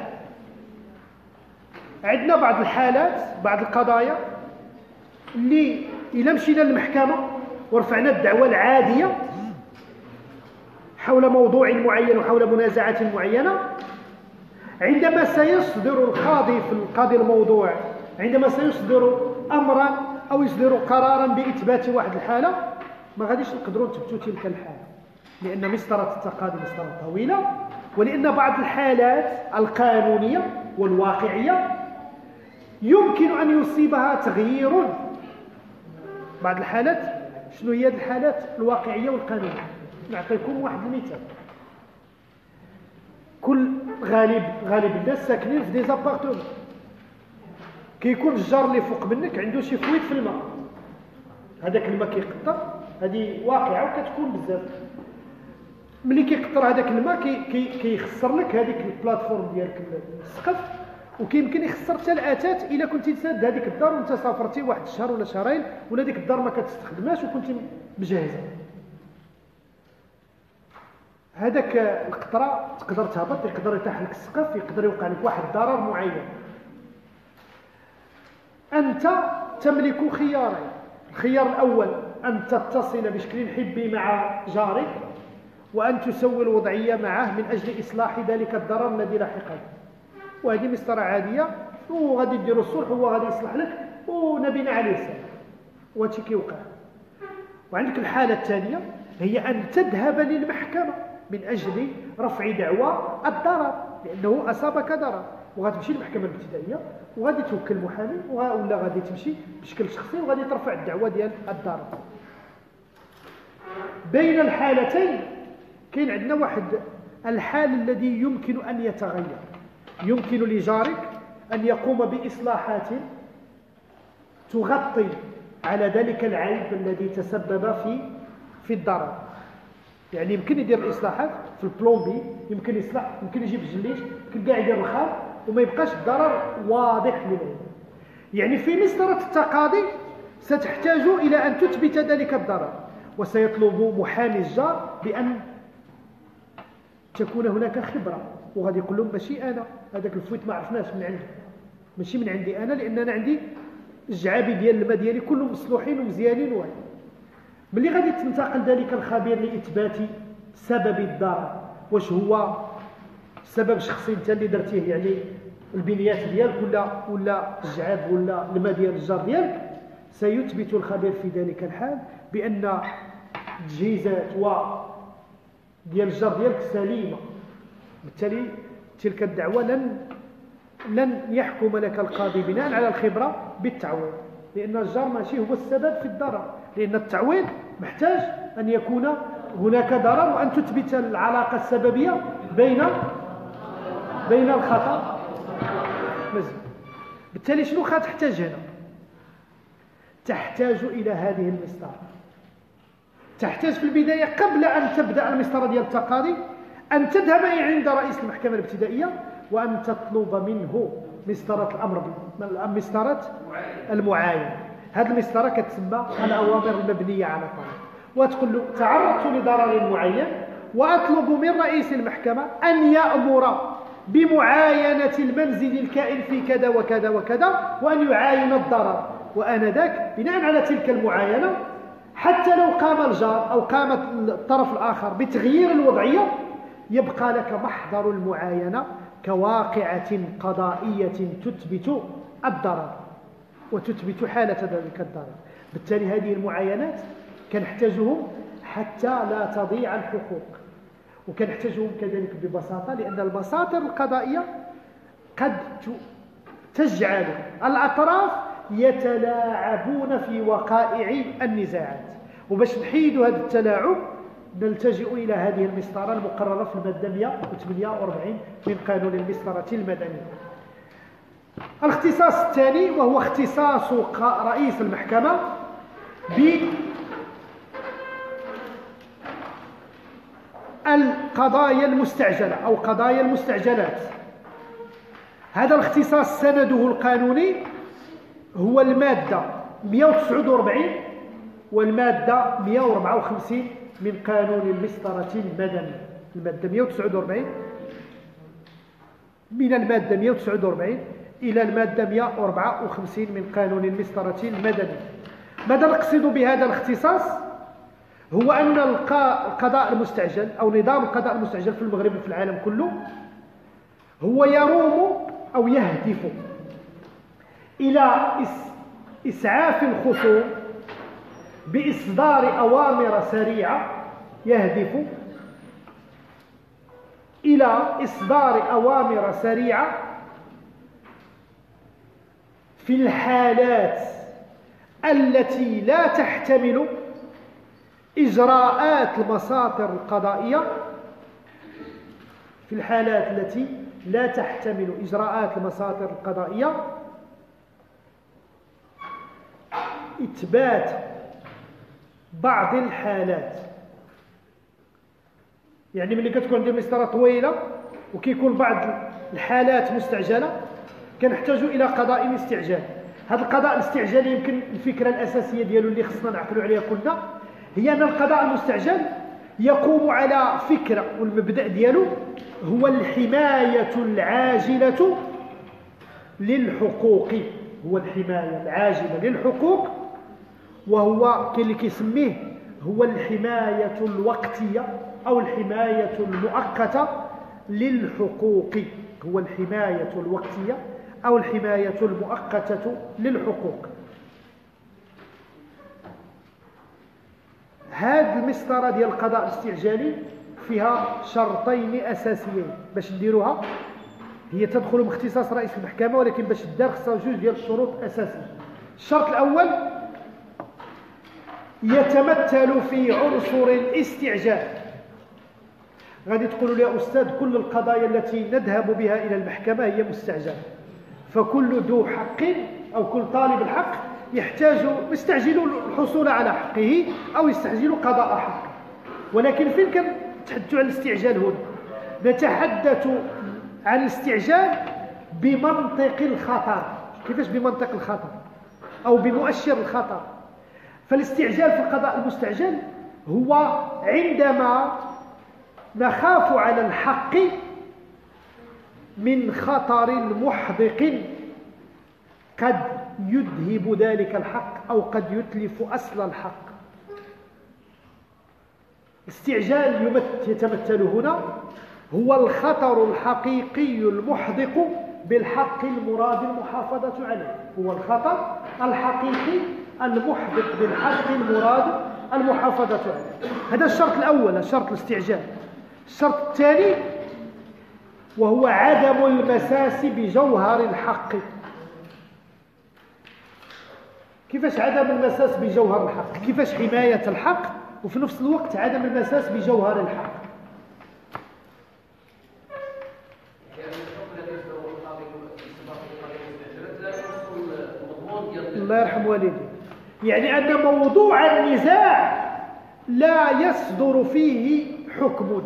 عندنا بعض الحالات بعض القضايا اللي إلا مشينا للمحكمة ورفعنا الدعوة العادية حول موضوع معين وحول منازعة معينة. عندما سيصدر القاضي في القاضي الموضوع عندما سيصدر أمرا أو يصدر قرارا بإثبات واحد الحالة ما غاديش نقدروا نثبتوا تلك الحالة. لأن مسطرة التقاضي مسطرة طويلة ولأن بعض الحالات القانونية والواقعية يمكن أن يصيبها تغيير. بعض الحالات شنو هي الحالات الواقعية والقانونية؟ نعطيكم واحد المثال. كل غالب غالب الناس ساكنين في des appartements كيكون الجار اللي فوق منك عنده شي fuite في الماء. هذاك الماء كيقطر هذه واقعة وكتكون بزاف. ملي كيقطر هذاك الماء كي كيخسر لك هذيك ال plateforme ديالك السقف وكيمكن يخسر حتى الاثاث إلا كنتي تساد هذيك الدار وانت سافرتي واحد الشهر ولا شهرين ولا ديك الدار ما كتستخدمهاش وكنتي مجهزة. هذاك القطرة تقدر تهبط يقدر يطيح لك السقف يقدر يوقع لك واحد الضرر معين. أنت تملك خيارين. الخيار الأول أن تتصل بشكل حبي مع جارك وأن تسوي الوضعية معه من أجل إصلاح ذلك الضرر الذي لاحقا وهذه مسطرة عادية وغادي ديروا الصلح وهو غادي يصلح لك ونبينا عليه السلام. وهادشي كيوقع. وعندك الحالة الثانية هي أن تذهب للمحكمة. من أجل رفع دعوى الضرر لأنه أصابك ضرر. وغادي تمشي للمحكمة الابتدائية وغادي توكل محامي ولا غادي تمشي بشكل شخصي وغادي ترفع الدعوة ديال الضرر. بين الحالتين كاين عندنا واحد الحال الذي يمكن أن يتغير. يمكن لجارك أن يقوم بإصلاحات تغطي على ذلك العيب الذي تسبب في في الضرر. يعني يمكن يدير الإصلاحات في البلومبي يمكن يصلح يمكن يجيب الجليش يمكن كاع يدير الخام وما يبقاش الضرر واضح للعين يعني في مسطرة التقاضي ستحتاج إلى أن تثبت ذلك الضرر وسيطلب محامي الجار بأن تكون هناك خبرة وغادي يقول لهم ماشي أنا هذاك الفويت ما عرفناش من عندي. ماشي من عندي أنا لأن أنا عندي الجعابي ديال الماء ديالي كلهم مصلوحين ومزيانين وهي ملي غادي تنتقل ذلك الخبير لإثبات سبب الضرر. واش هو؟ سبب شخصي انت اللي درتيه يعني البنيات ديالك ولا ولا الجعاب ولا الماء ديال الجار ديالك؟ سيثبت الخبير في ذلك الحال بأن التجهيزات و ديال الجار ديالك سليمة. بالتالي تلك الدعوة لن لن يحكم لك القاضي بناء على الخبرة بالتعويض لأن الجار ماشي هو السبب في الضرر. لأن التعويض محتاج أن يكون هناك ضرر وأن تثبت العلاقة السببية بين بين الخطأ. مزيد بالتالي شنو تحتاج هنا؟ تحتاج إلى هذه المسطرة. تحتاج في البداية قبل أن تبدأ المسطرة ديال التقاضي أن تذهب عند رئيس المحكمة الابتدائية وأن تطلب منه مسطرة الأمر مسطرة المعاين. هذه المسطرة كتسمى الأوامر المبنية على طلب وتقول له تعرضت لضرر معين وأطلب من رئيس المحكمة أن يأمر بمعاينة المنزل الكائن في كذا وكذا وكذا وأن يعاين الضرر. وآنذاك بناء على تلك المعاينة حتى لو قام الجار أو قام الطرف الآخر بتغيير الوضعية يبقى لك محضر المعاينة كواقعة قضائية تثبت الضرر. وتثبت حالة ذلك الضرر بالتالي هذه المعاينات كنحتاجهم حتى لا تضيع الحقوق. وكنحتاجهم كذلك ببساطة لأن البساطة القضائية قد تجعل الأطراف يتلاعبون في وقائع النزاعات. وباش نحيدوا هذا التلاعب نلتجئ إلى هذه المسطرة المقررة في المادة 148 من قانون المسطرة المدنية. الاختصاص الثاني وهو اختصاص رئيس المحكمة بالقضايا المستعجلة أو قضايا المستعجلات. هذا الاختصاص سنده القانوني هو المادة 149 والمادة 154 من قانون المسطرة المدني. المادة 149 من المادة 149 إلى المادة 154 من قانون المسطرة المدني. ماذا نقصد بهذا الاختصاص؟ هو أن القضاء المستعجل أو نظام القضاء المستعجل في المغرب وفي العالم كله هو يروم أو يهدف إلى إسعاف الخصوم بإصدار أوامر سريعة يهدف إلى إصدار أوامر سريعة في الحالات التي لا تحتمل إجراءات المساطر القضائية في الحالات التي لا تحتمل إجراءات المساطر القضائية إثبات بعض الحالات. يعني ملي كتكون عندي مسطرة طويلة وكيكون بعض الحالات مستعجلة كنحتاجوا إلى قضاء استعجال هذا القضاء الاستعجالي يمكن الفكرة الأساسية ديالو اللي خصنا نعقلوا عليها كلنا هي أن القضاء المستعجل يقوم على فكرة والمبدأ ديالو هو الحماية العاجلة للحقوق. هو الحماية العاجلة للحقوق وهو كاين اللي كيسميه هو الحماية الوقتية أو الحماية المؤقتة للحقوق. هو الحماية الوقتية أو الحماية المؤقتة للحقوق. هاد المسطرة ديال القضاء الاستعجالي فيها شرطين أساسيين باش نديروها. هي تدخل من اختصاص رئيس المحكمة ولكن باش تدار خصها جوج ديال الشروط أساسية. الشرط الأول يتمثل في عنصر الاستعجال. غادي تقولوا لي يا أستاذ كل القضايا التي نذهب بها إلى المحكمة هي مستعجلة. فكل ذو حق أو كل طالب الحق يحتاج يستعجل الحصول على حقه أو يستعجل قضاء حقه. ولكن فين كنتحدثوا عن الاستعجال هنا. نتحدث عن الاستعجال بمنطق الخطر. كيفاش بمنطق الخطر؟ أو بمؤشر الخطر. فالاستعجال في القضاء المستعجل هو عندما نخاف على الحق من خطر محدق قد يذهب ذلك الحق أو قد يتلف أصل الحق. استعجال يتمثل هنا هو الخطر الحقيقي المحدق بالحق المراد المحافظة عليه. هو الخطر الحقيقي المحدق بالحق المراد المحافظة عليه. هذا الشرط الأول الشرط الاستعجال. الشرط الثاني وهو عدم المساس بجوهر الحق. كيفاش عدم المساس بجوهر الحق؟ كيفاش حماية الحق؟ وفي نفس الوقت عدم المساس بجوهر الحق. الله يرحم والدي. يعني أن موضوع النزاع لا يصدر فيه حكم.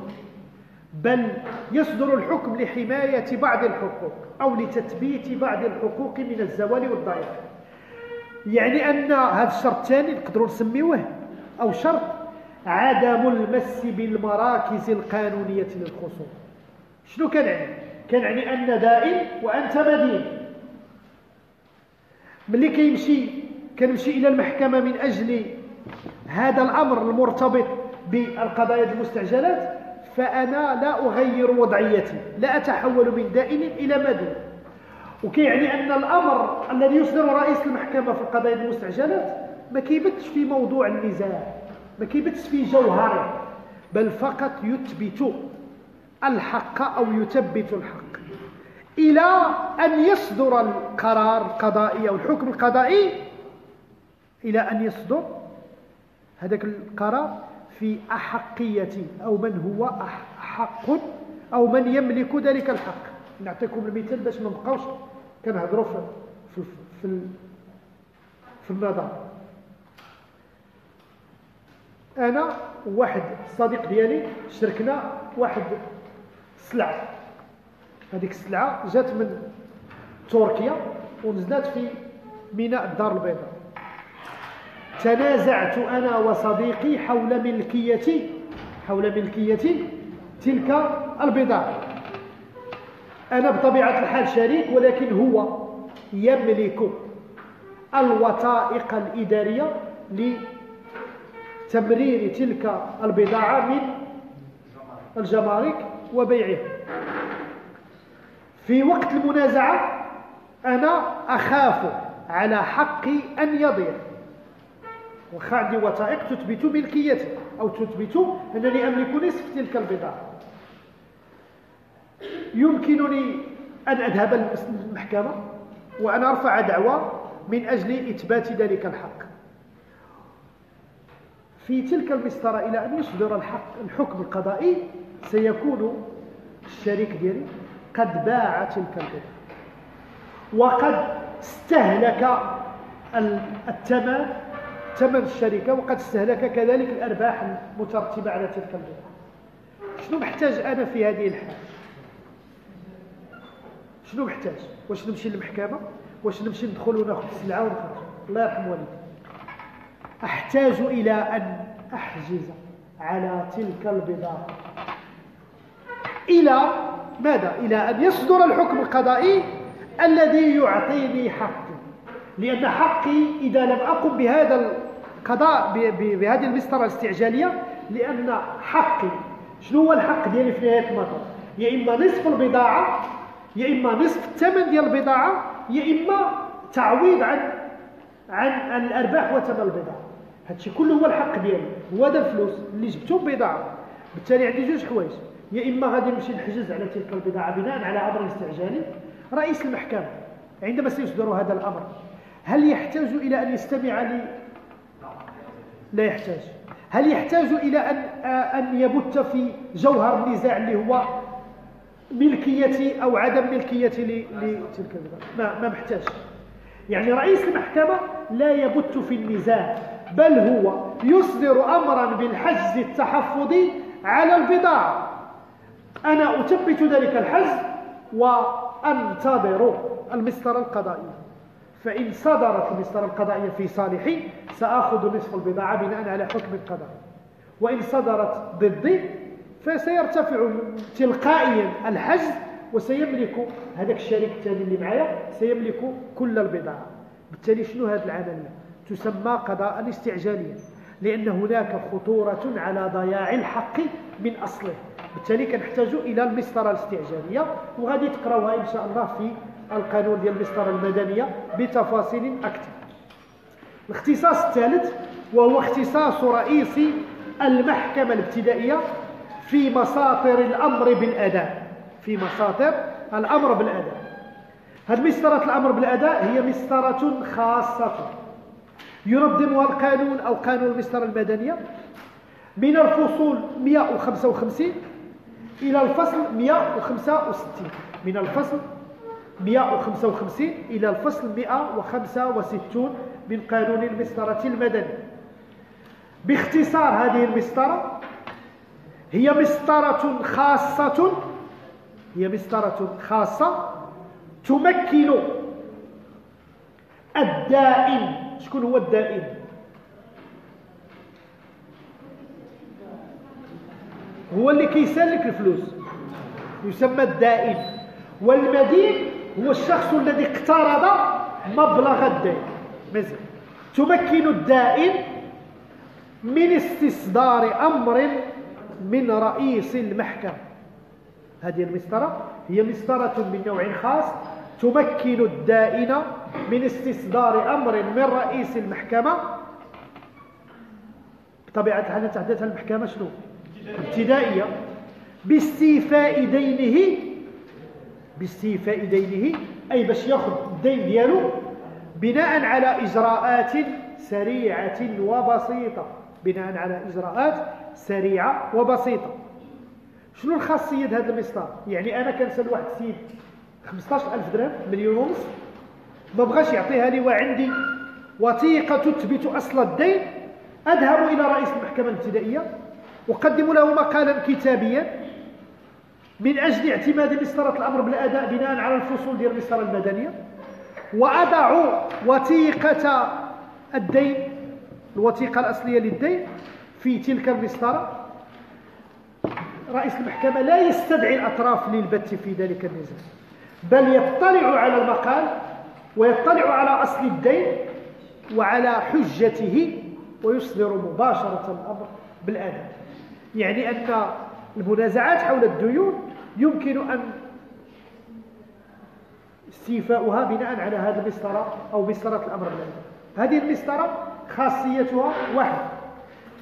بل يصدر الحكم لحماية بعض الحقوق أو لتثبيت بعض الحقوق من الزوال والضعيف. يعني أن هذا الشرط الثاني نقدروا نسميوه أو شرط عدم المس بالمراكز القانونية للخصوم. شنو كان يعني؟ كان يعني أن دائن وأنت مدين. ملي كيمشي كنمشي إلى المحكمة من أجل هذا الأمر المرتبط بالقضايا المستعجلات فأنا لا أغير وضعيتي لا أتحول من دائن إلى مدين. وكيعني أن الأمر الذي يصدر رئيس المحكمة في القضايا المستعجلات ما كيبتش في موضوع النزاع ما كيبتش في جوهره بل فقط يثبت الحق أو يثبت الحق. إلى أن يصدر القرار القضائي أو الحكم القضائي إلى أن يصدر هذاك القرار في أحقية أو من هو أحق أو من يملك ذلك الحق. نعطيكم المثال باش ما نبقاوش كنهضروا في في في, في النظر. أنا واحد الصديق ديالي شركنا واحد السلعه هذيك السلعة جات من تركيا ونزلت في ميناء الدار البيضاء. تنازعت أنا وصديقي حول ملكيتي حول ملكيتي تلك البضاعة. أنا بطبيعة الحال شريك ولكن هو يملك الوثائق الإدارية لتمرير تلك البضاعة من الجمارك وبيعها. في وقت المنازعة أنا أخاف على حقي أن يضيع. وخا عندي وثائق تثبت ملكيتي أو تثبت أنني أملك نصف تلك البضاعة. يمكنني أن أذهب للمحكمة وأن أرفع دعوى من أجل إثبات ذلك الحق. في تلك المسطرة إلى أن يصدر الحق الحكم القضائي سيكون الشريك ديالي قد باع تلك البضاعة. وقد استهلك الثمن ثمن الشركة وقد استهلك كذلك الأرباح المترتبة على تلك البضاعة شنو محتاج أنا في هذه الحالة؟ شنو محتاج؟ واش نمشي للمحكمة؟ واش نمشي ندخل وناخذ السلعة ونخرج؟ الله يرحم والدي. أحتاج إلى أن أحجز على تلك البضاعة. إلى ماذا؟ إلى أن يصدر الحكم القضائي الذي يعطيني حقي. لأن حقي إذا لم أقم بهذا القضاء بهذه المسطرة الاستعجالية لأن حقي شنو هو الحق ديالي في نهاية المطاف؟ يا إما نصف البضاعة يا إما نصف الثمن ديال البضاعة يا إما تعويض عن عن الأرباح وثمن البضاعة. هادشي كله هو الحق ديالي. هو هذا الفلوس اللي جبتو بضاعه بالتالي عندي جوج حوايج. يا إما غادي نمشي نحجز على تلك البضاعة بناء على أمر استعجالي رئيس المحكمة عندما سيصدر هذا الأمر هل يحتاج إلى أن يستمع لي لا يحتاج. هل يحتاج إلى أن أن يبت في جوهر النزاع اللي هو ملكيتي أو عدم ملكيتي لتلك ما ما محتاج. يعني رئيس المحكمة لا يبت في النزاع بل هو يصدر امرا بالحجز التحفظي على البضاعة. أنا أثبت ذلك الحجز وأنتظر المسطرة القضائية فإن صدرت المسطرة القضائية في صالحي سآخذ نصف البضاعة بناء على حكم القضاء وإن صدرت ضدي فسيرتفع تلقائيا الحجز وسيملك هذاك الشريك الثاني اللي معايا سيملك كل البضاعة. بالتالي شنو هذه العملية تسمى قضاء استعجاليا لأن هناك خطورة على ضياع الحق من أصله. بالتالي كنحتاج إلى المسطره الاستعجالية وغادي تقراوها إن شاء الله في القانون ديال المسطرة المدنية بتفاصيل أكثر. الاختصاص الثالث وهو اختصاص رئيس المحكمة الابتدائية في مساطر الأمر بالأداء. في مساطر الأمر بالأداء. هذه مسطرة الأمر بالأداء هي مسطرة خاصة. ينظمها القانون أو قانون المسطرة المدنية من الفصول 155 إلى الفصل 165 من الفصل 155 إلى الفصل 165 من قانون المسطرة المدني. باختصار هذه المسطرة هي مسطرة خاصة هي مسطرة خاصة تمكن الدائن. شكون هو الدائن؟ هو اللي كيسلك الفلوس يسمى الدائن. والمدين هو الشخص الذي اقترض مبلغ الدين. مزيان. تمكن الدائن من استصدار أمر من رئيس المحكمة. هذه المسطرة هي مسطرة من نوع خاص. تمكن الدائن من استصدار أمر من رئيس المحكمة. بطبيعة الحال تحدث المحكمة شنو؟ ابتدائية. باستيفاء دينه باستيفاء دينه أي باش ياخذ الدين ديالو بناء على إجراءات سريعة وبسيطة. بناء على إجراءات سريعة وبسيطة. شنو الخاصية هذا المسطر؟ يعني أنا كنسأل واحد السيد 15000 درهم مليون ونص ما بغاش يعطيها لي وعندي وثيقة تثبت أصل الدين أذهب إلى رئيس المحكمة الابتدائية أقدم له مقالا كتابيا من أجل اعتماد مسطرة الأمر بالأداء بناء على الفصول ديال المسطرة المدنية. وأضع وثيقة الدين الوثيقة الأصلية للدين في تلك المسطرة. رئيس المحكمة لا يستدعي الأطراف للبت في ذلك النزاع بل يطلع على المقال ويطلع على أصل الدين وعلى حجته ويصدر مباشرة الأمر بالأداء. يعني أن المنازعات حول الديون يمكن أن استيفاؤها بناء على هذا المسطرة أو مسطرة الأمر الذي. هذه المسطرة خاصيتها واحد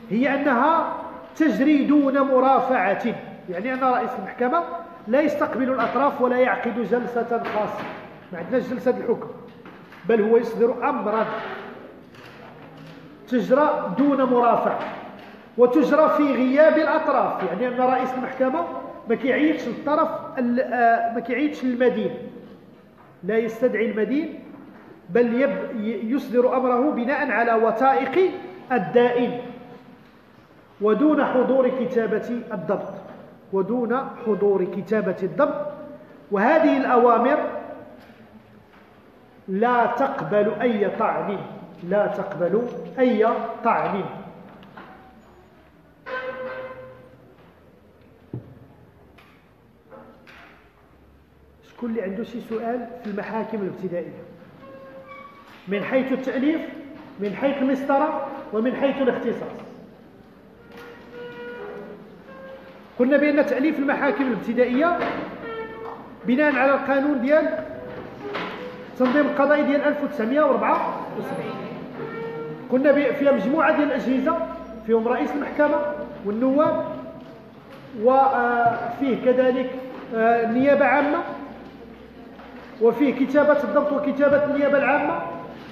هي أنها تجري دون مرافعة يعني أن رئيس المحكمة لا يستقبل الأطراف ولا يعقد جلسة خاصة ما عندناش جلسة الحكم بل هو يصدر أمرا تجرى دون مرافعة وتجرى في غياب الأطراف يعني أن رئيس المحكمة ما كيعيدش الطرف آه، ما المدين لا يستدعي المدين بل يصدر أمره بناء على وثائق الدائن. ودون حضور كتابة الضبط. ودون حضور كتابة الضبط. وهذه الأوامر لا تقبل أي طعن. لا تقبل أي طعن. شكون اللي عنده شي سؤال في المحاكم الابتدائية. من حيث التأليف من حيث المسطرة ومن حيث الاختصاص. قلنا بأن تأليف المحاكم الابتدائية بناء على القانون ديال تنظيم القضائي ديال 1974 كنا فيها مجموعة ديال الأجهزة فيهم رئيس المحكمة والنواب وفيه كذلك آه، نيابة عامة وفيه كتابة الضبط وكتابة النيابة العامة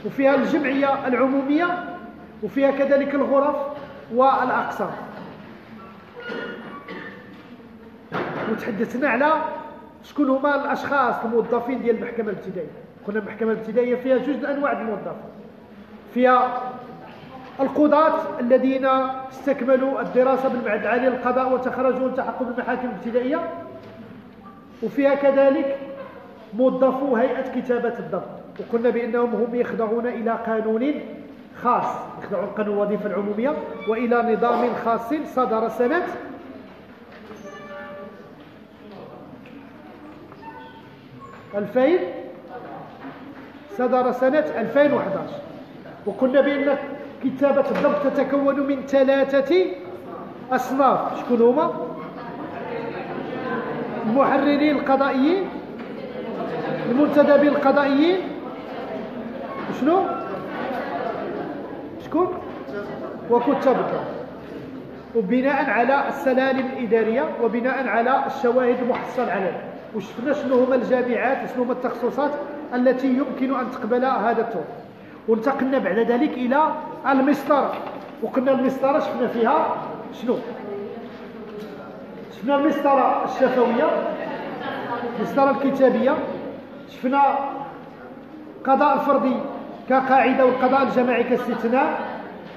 وفيها الجمعية العمومية وفيها كذلك الغرف والأقسام وتحدثنا على شكون هما الأشخاص الموظفين ديال المحكمة الابتدائية. قلنا المحكمة الابتدائية فيها جوج أنواع الموظفين. فيها القضاة الذين استكملوا الدراسة بالمعهد العالي للقضاء وتخرجوا وتحققوا بالمحاكم الابتدائية. وفيها كذلك موظفو هيئة كتابة الضبط. وقلنا بأنهم هم يخضعون إلى قانون خاص يخضعون قانون الوظيفة العمومية وإلى نظام خاص صدر سنة ألفين صدر سنة 2011 وقلنا بأن كتابة الضبط تتكون من ثلاثة أصناف. شكون هما؟ المحررين القضائيين المنتدبين القضائيين شنو؟ شكون؟ وكتاب وبناء على السلالم الإدارية وبناء على الشواهد المحصل عليها. وشفنا شنو هما الجامعات وشنو هما التخصصات التي يمكن أن تقبل هذا التوظيف وانتقلنا بعد ذلك إلى المسطرة. وقلنا المسطرة شفنا فيها شنو؟ شفنا المسطرة الشفوية المسطرة الكتابية. شفنا قضاء الفردي كقاعدة والقضاء الجماعي كاستثناء.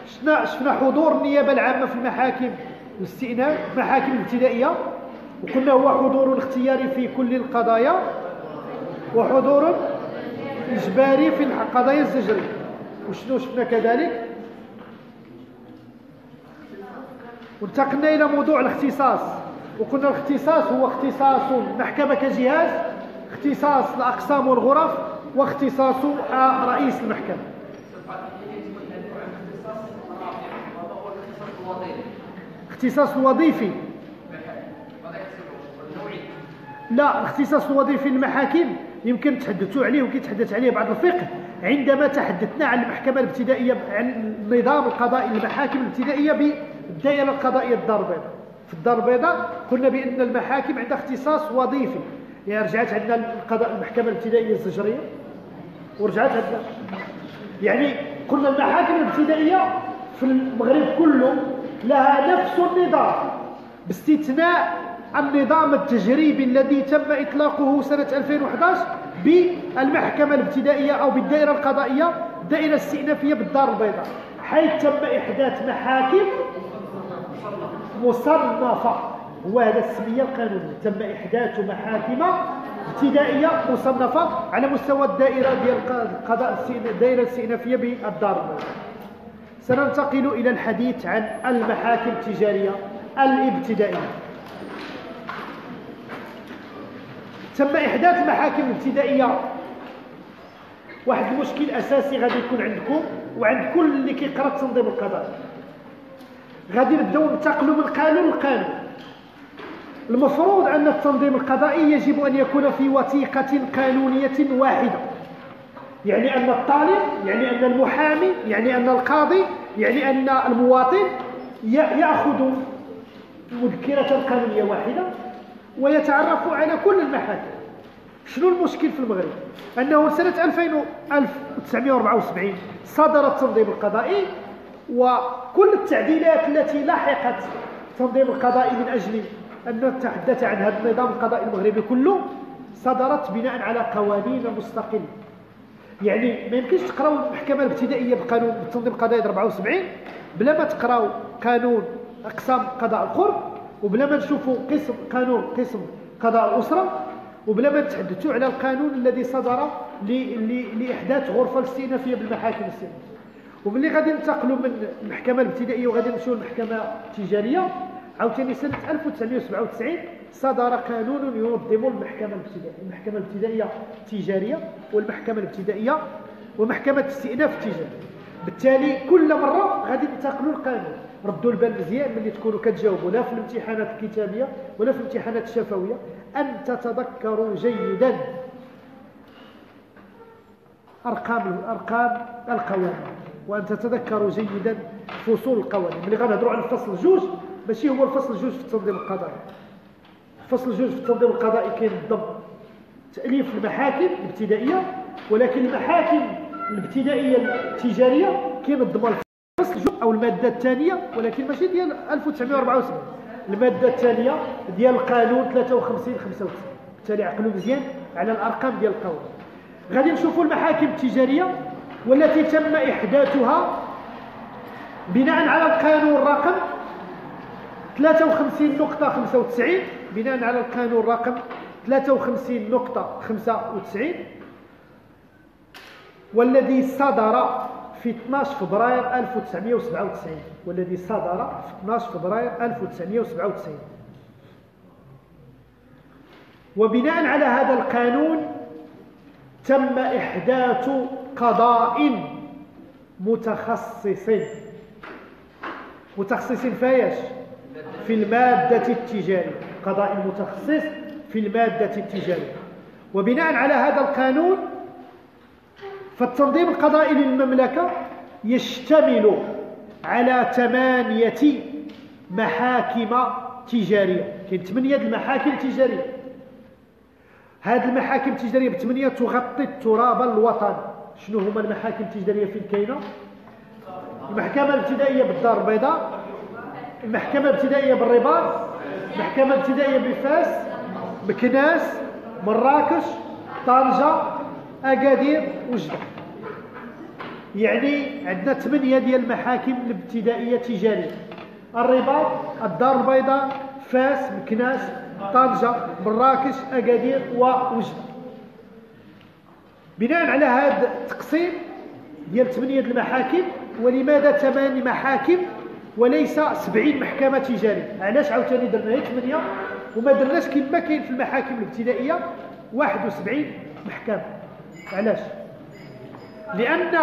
شفنا شفنا حضور النيابة العامة في المحاكم والاستئناف المحاكم الابتدائية وقلنا هو حضور اختياري في كل القضايا وحضور إجباري في القضايا الزجرية وشنو شفنا كذلك؟ وانتقلنا إلى موضوع الاختصاص. وقلنا الاختصاص هو اختصاص المحكمة كجهاز اختصاص الأقسام والغرف واختصاص رئيس المحكمة. اختصاص الوظيفي لا الاختصاص الوظيفي المحاكم يمكن تحدثوا عليه وكيتحدث عليه بعض الفقه. عندما تحدثنا عن المحكمة الابتدائية عن النظام القضائي المحاكم الابتدائية بالدائرة القضائية الدار البيضاء. في الدار البيضاء قلنا بأن المحاكم عندها اختصاص وظيفي. يعني رجعت عندنا القضاء المحكمة الابتدائية الزجرية؟ ورجعت عندنا. يعني قلنا المحاكم الابتدائية في المغرب كله لها نفس النظام باستثناء النظام التجريبي الذي تم إطلاقه سنة 2011 بالمحكمة الابتدائية أو بالدائرة القضائية الدائرة الاستئنافية بالدار البيضاء حيث تم إحداث محاكم مصنفة. هو هذا السمية القانونية تم إحداث محاكم ابتدائية مصنفة على مستوى الدائرة ديال القضاء الدائرة الاستئنافية بالدار سننتقل إلى الحديث عن المحاكم التجارية الابتدائية. تم إحداث المحاكم الابتدائية واحد المشكل أساسي غادي يكون عندكم وعند كل اللي كيقرأ التنظيم القضائي غادي نبدأو ننتقلوا من قانون لقانون. المفروض أن التنظيم القضائي يجب أن يكون في وثيقة قانونية واحدة. يعني أن الطالب يعني أن المحامي يعني أن القاضي يعني أن المواطن يأخذ مذكرة قانونية واحدة ويتعرف على كل المحاكم. شنو المشكل في المغرب؟ أنه سنة 1974 صدر التنظيم القضائي وكل التعديلات التي لحقت التنظيم القضائي من أجل أن نتحدث عن هذا النظام القضائي المغربي كله صدرت بناء على قوانين مستقلة. يعني ما يمكنش تقراو المحكمة الابتدائية بقانون التنظيم القضائي 74 بلا ما تقراو قانون أقسام قضاء القرب وبلا ما نشوفوا قسم قانون قسم قضاء الأسرة وبلا ما نتحدثوا على القانون الذي صدر لإحداث غرفة الاستئنافية بالمحاكم الاستئنافية وملي غادي ننتقلوا من المحكمة الابتدائية وغادي نمشيو للمحكمة التجارية عاوتاني سنة 1997 صدر قانون ينظم المحكمة الابتدائية المحكمة الابتدائية التجارية والمحكمة الابتدائية ومحكمة الاستئناف التجاري. بالتالي كل مرة غادي ننتقلوا القانون. ردوا البال مزيان ملي تكونوا كتجاوبوا لا في الامتحانات الكتابية ولا في الامتحانات الشفوية. أن تتذكروا جيدا أرقام أرقام القوانين. وأن تتذكروا جيدا فصول القوانين. ملي غنهضروا عن الفصل جوج ماشي هو الفصل جوج في التنظيم القضائي الفصل جوج في التنظيم القضائي بالضبط تأليف المحاكم الابتدائية ولكن المحاكم الابتدائية التجارية كاين الضمان الفصل جوج أو المادة الثانية ولكن ماشي ديال 1974 المادة الثانية ديال القانون 53 95 بالتالي عقلوا مزيان على الأرقام ديال القوانين. غادي نشوفوا المحاكم التجارية والتي تم إحداثها بناء على القانون رقم 53 نقطة 95 بناء على القانون رقم 53 نقطة 95 والذي صدر في 12 فبراير 1997 والذي صدر في 12 فبراير 1997 وبناء على هذا القانون تم إحداث قضاء متخصص متخصص فايش في المادة التجارية قضاء متخصص في المادة التجارية. وبناء على هذا القانون فالتنظيم القضائي للمملكة يشتمل على ثمانية محاكم تجارية. كاين ثمانية المحاكم تجارية هذه المحاكم التجارية بثمانية تغطي التراب الوطني. شنو هما المحاكم التجارية في الكاينة المحكمة الابتدائية بالدار البيضاء. المحكمة الابتدائية بالرباط المحكمة الابتدائية بفاس بكناس مراكش طنجة أكادير وجدة. يعني عندنا ثمانية ديال المحاكم الابتدائية التجارية الرباط الدار البيضاء فاس مكناس طنجة مراكش أكادير ووجدة. بناء على هذا التقسيم ديال ثمانية المحاكم ولماذا ثمان محاكم؟ وليس سبعين محكمة تجارية. علاش عاوتاني درنا هي ثمانية وما درناش كما كاين في المحاكم الابتدائية 71 محكمة. علاش؟ لأن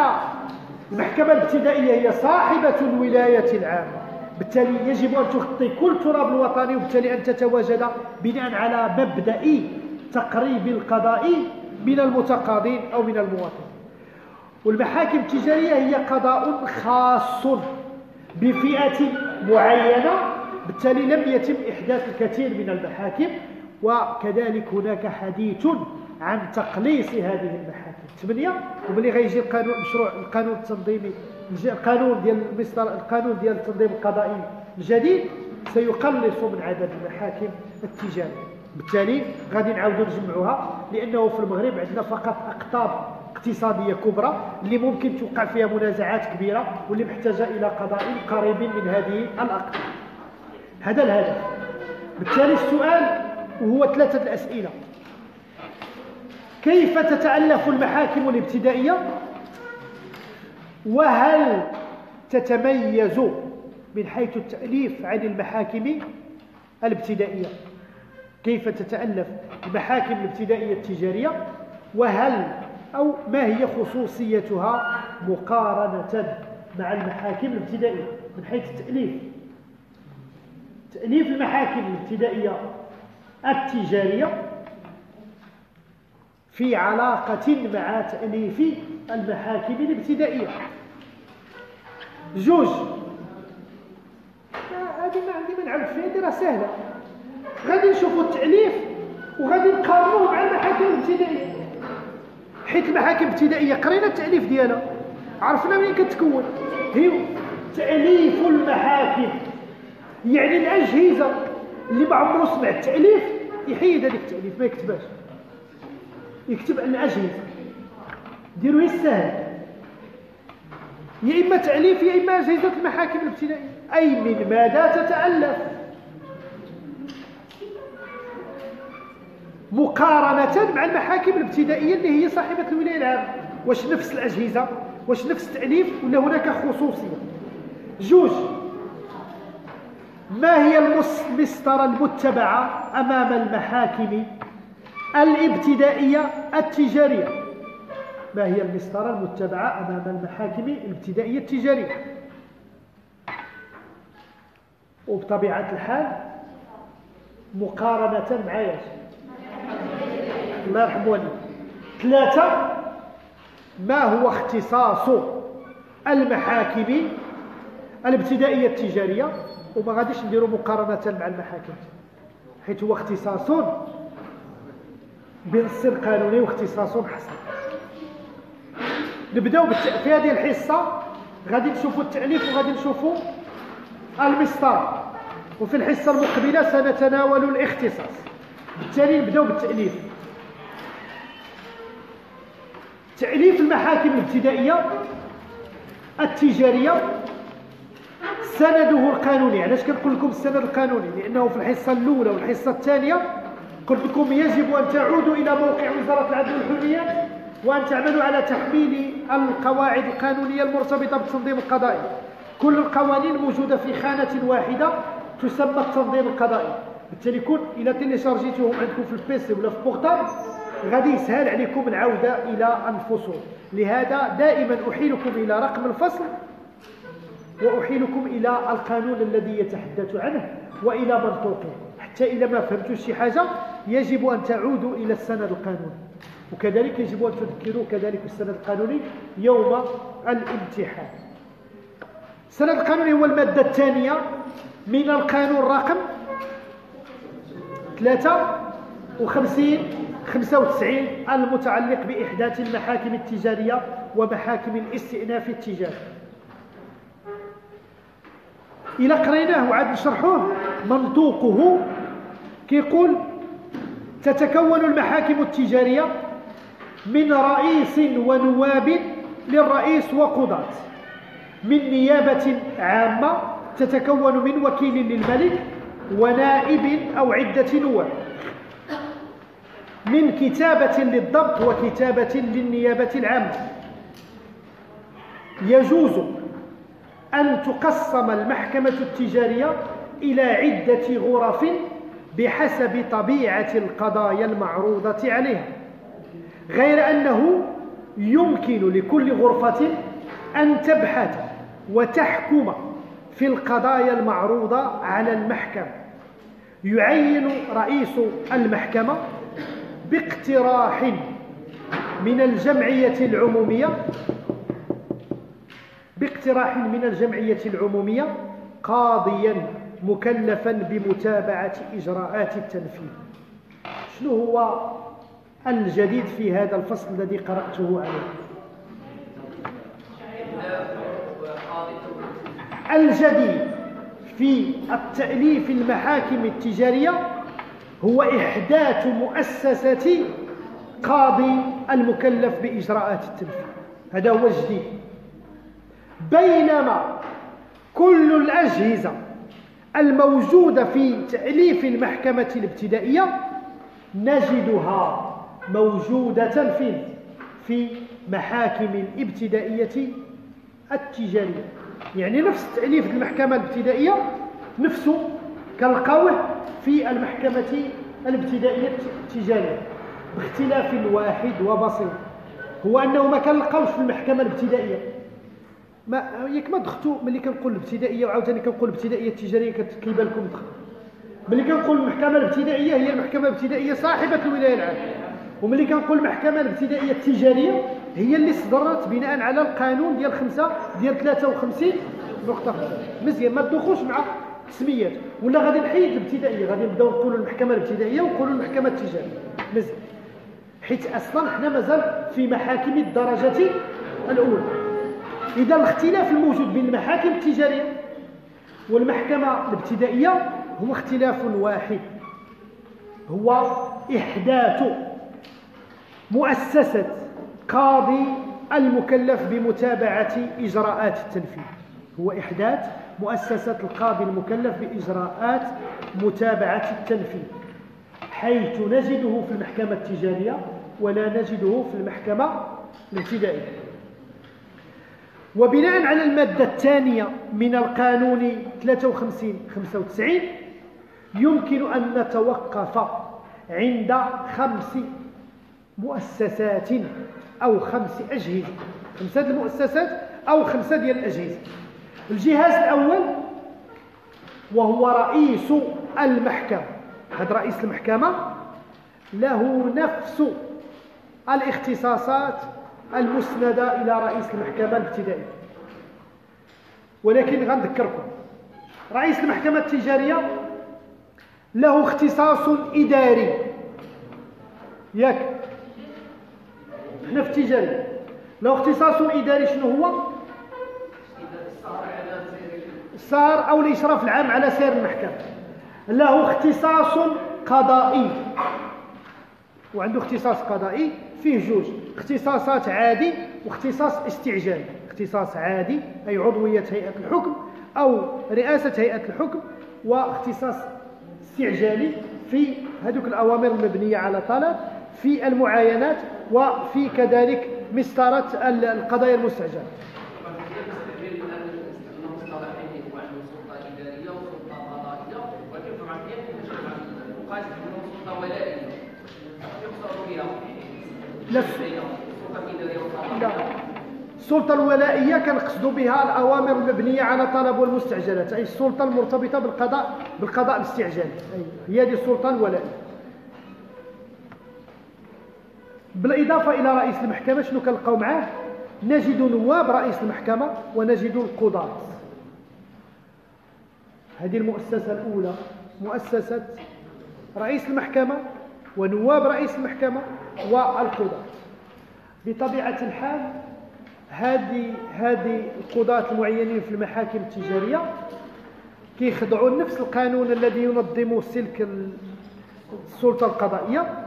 المحكمة الابتدائية هي صاحبة الولاية العامة. بالتالي يجب أن تغطي كل تراب الوطني وبالتالي أن تتواجد بناء على مبدأ تقريب القضاء من المتقاضين أو من المواطنين. والمحاكم التجارية هي قضاء خاص. بفئة معينة بالتالي لم يتم إحداث الكثير من المحاكم وكذلك هناك حديث عن تقليص هذه المحاكم ثمانية وملي غيجي القانون مشروع القانون التنظيمي القانون ديال القانون ديال التنظيم القضائي الجديد سيقلص من عدد المحاكم التجارية. بالتالي غادي نعاودوا نجمعوها لأنه في المغرب عندنا فقط أقطاب اقتصادية كبرى اللي ممكن توقع فيها منازعات كبيرة واللي محتاجة إلى قضاء قريب من هذه الاقطاب هذا الهدف. بالتالي السؤال وهو ثلاثة الأسئلة. كيف تتألف المحاكم الابتدائية؟ وهل تتميز من حيث التأليف عن المحاكم الابتدائية؟ كيف تتألف المحاكم الابتدائية التجارية؟ وهل أو ما هي خصوصيتها مقارنة مع المحاكم الابتدائية؟ من حيث التأليف. تأليف المحاكم الابتدائية التجارية في علاقة مع تأليف المحاكم الابتدائية. جوج هذه ما عندي ما نعرف فيها راه سهلة. غادي نشوفوا التأليف وغادي نقارنوه مع المحاكم الابتدائية. حيث المحاكم الابتدائية قرينا التأليف ديالها. عرفنا منين كتكون. هي تأليف المحاكم. يعني الأجهزة اللي ما عمره سمع التأليف يحيد هذيك التأليف ما يكتبهاش. يكتب الأجهزة. ديروا السهل. يا إما تأليف يا إما أجهزة المحاكم الابتدائية. أي من ماذا تتألف؟ مقارنة مع المحاكم الابتدائية اللي هي صاحبة الولاية العامة واش نفس الأجهزة؟ واش نفس التأليف؟ ولا هناك خصوصية؟ جوج. ما هي المسطرة المتبعة أمام المحاكم الابتدائية التجارية؟ ما هي المسطرة المتبعة أمام المحاكم الابتدائية التجارية؟ وبطبيعة الحال مقارنة مع ياسر. والديك ثلاثة ما هو اختصاص المحاكم؟ الابتدائية التجارية. وما غاديش نديروا مقارنة مع المحاكم. حيث هو اختصاص بنص قانوني واختصاص حسن. نبدأو في هذه الحصة غادي نشوفوا التأليف وغادي نشوفوا المسطر وفي الحصة المقبلة سنتناول الاختصاص. بالتالي نبداو بالتأليف. تأليف المحاكم الابتدائية التجارية سنده القانوني. علاش كنقول لكم السند القانوني؟ لأنه في الحصة الأولى والحصة الثانية قلت لكم يجب أن تعودوا إلى موقع وزارة العدل والحرية وأن تعملوا على تحميل القواعد القانونية المرتبطة بالتنظيم القضائي كل القوانين موجودة في خانة واحدة تسمى التنظيم القضائي بالتالي يكون إلى تيليشارجيتوهم عندكم في البيسي ولا في بورتال غادي يسهل عليكم العودة إلى الفصول لهذا دائما أحيلكم إلى رقم الفصل وأحيلكم إلى القانون الذي يتحدث عنه وإلى منطوقه. حتى إذا ما فهمتوش شي حاجة يجب أن تعودوا إلى السند القانوني. وكذلك يجب أن تذكروا كذلك السند القانوني يوم الامتحان. السند القانوني هو المادة الثانية من القانون رقم 53 95 المتعلق بإحداث المحاكم التجارية ومحاكم الاستئناف التجاري. إلى قريناه وعاد نشرحوه منطوقه كيقول تتكون المحاكم التجارية من رئيس ونواب للرئيس وقضاة. من نيابة عامة تتكون من وكيل للملك ونائب أو عدة نواب من كتابة للضبط وكتابة للنيابة العامة. يجوز أن تقسم المحكمة التجارية إلى عدة غرف بحسب طبيعة القضايا المعروضة عليها. غير أنه يمكن لكل غرفة أن تبحث وتحكم في القضايا المعروضة على المحكمة. يعين رئيس المحكمة باقتراح من الجمعية العمومية باقتراح من الجمعية العمومية قاضيا مكلفا بمتابعة إجراءات التنفيذ. شنو هو الجديد في هذا الفصل الذي قرأته عليه؟ الجديد في التأليف المحاكم التجارية هو إحداث مؤسسة قاضي المكلف بإجراءات التنفيذ. هذا هو الجديد. بينما كل الأجهزة الموجودة في تأليف المحكمة الابتدائية نجدها موجودة في في محاكم الابتدائية التجارية. يعني نفس تأليف المحكمة الابتدائية نفسه كالقوه في المحكمة الابتدائية التجارية باختلاف واحد وبسيط. هو أنه ما كنلقاوش في المحكمة الابتدائية. ما ياك ما دختو ملي كنقول الابتدائية وعاوتاني كنقول الابتدائيه التجارية كيبان لكم دخل. ملي كنقول المحكمة الابتدائية هي المحكمة الابتدائية صاحبة الولاية العامة. وملي كنقول المحكمة الابتدائية التجارية هي اللي صدرت بناء على القانون ديال 5 ديال 53 نقطة. مزيان. ما تدخلوش مع التسميات ولا غادي نحيد الابتدائية. غادي نبداو نقولوا المحكمة الابتدائية ونقولوا المحكمة التجارية. مزيان. حيت أصلا حنا مازال في محاكم الدرجة الأولى. إذا الاختلاف الموجود بين المحاكم التجارية والمحكمة الابتدائية هو اختلاف واحد. هو إحداث مؤسسة قاضي المكلف بمتابعة إجراءات التنفيذ. هو إحداث مؤسسة القاضي المكلف بإجراءات متابعة التنفيذ. حيث نجده في المحكمة التجارية ولا نجده في المحكمة الابتدائية. وبناء على المادة الثانية من القانون 53-95 يمكن أن نتوقف عند خمس مؤسسات أو خمس أجهزة. خمسة المؤسسات أو خمسة ديال الأجهزة. الجهاز الأول وهو رئيس المحكمة. هذا رئيس المحكمة له نفس الاختصاصات المسندة إلى رئيس المحكمة الابتدائية ولكن غنذكركم رئيس المحكمة التجارية له اختصاص إداري. ياك إحنا في التجاري له اختصاص إداري شنو هو؟ السهر أو الإشراف العام على سير المحكمة. له اختصاص قضائي. وعنده اختصاص قضائي فيه جوج. اختصاصات عادي واختصاص استعجالي اختصاص عادي أي عضوية هيئة الحكم أو رئاسة هيئة الحكم واختصاص استعجالي في هذوك الأوامر المبنية على طلب في المعاينات وفي كذلك مسطرة القضايا المستعجلة. لا. السلطة الولائية كنقصد بها الأوامر المبنية على طلب والمستعجلات أي السلطة المرتبطة بالقضاء بالقضاء الاستعجالي هي هذه السلطة الولائية. بالإضافة إلى رئيس المحكمة شنو كنلقاو معاه؟ نجد نواب رئيس المحكمة ونجد القضاة. هذه المؤسسة الأولى مؤسسة رئيس المحكمة ونواب رئيس المحكمة والقضاة. بطبيعة الحال هذه هذه القضاة المعينين في المحاكم التجارية كيخضعوا نفس القانون الذي ينظم سلك السلطة القضائية.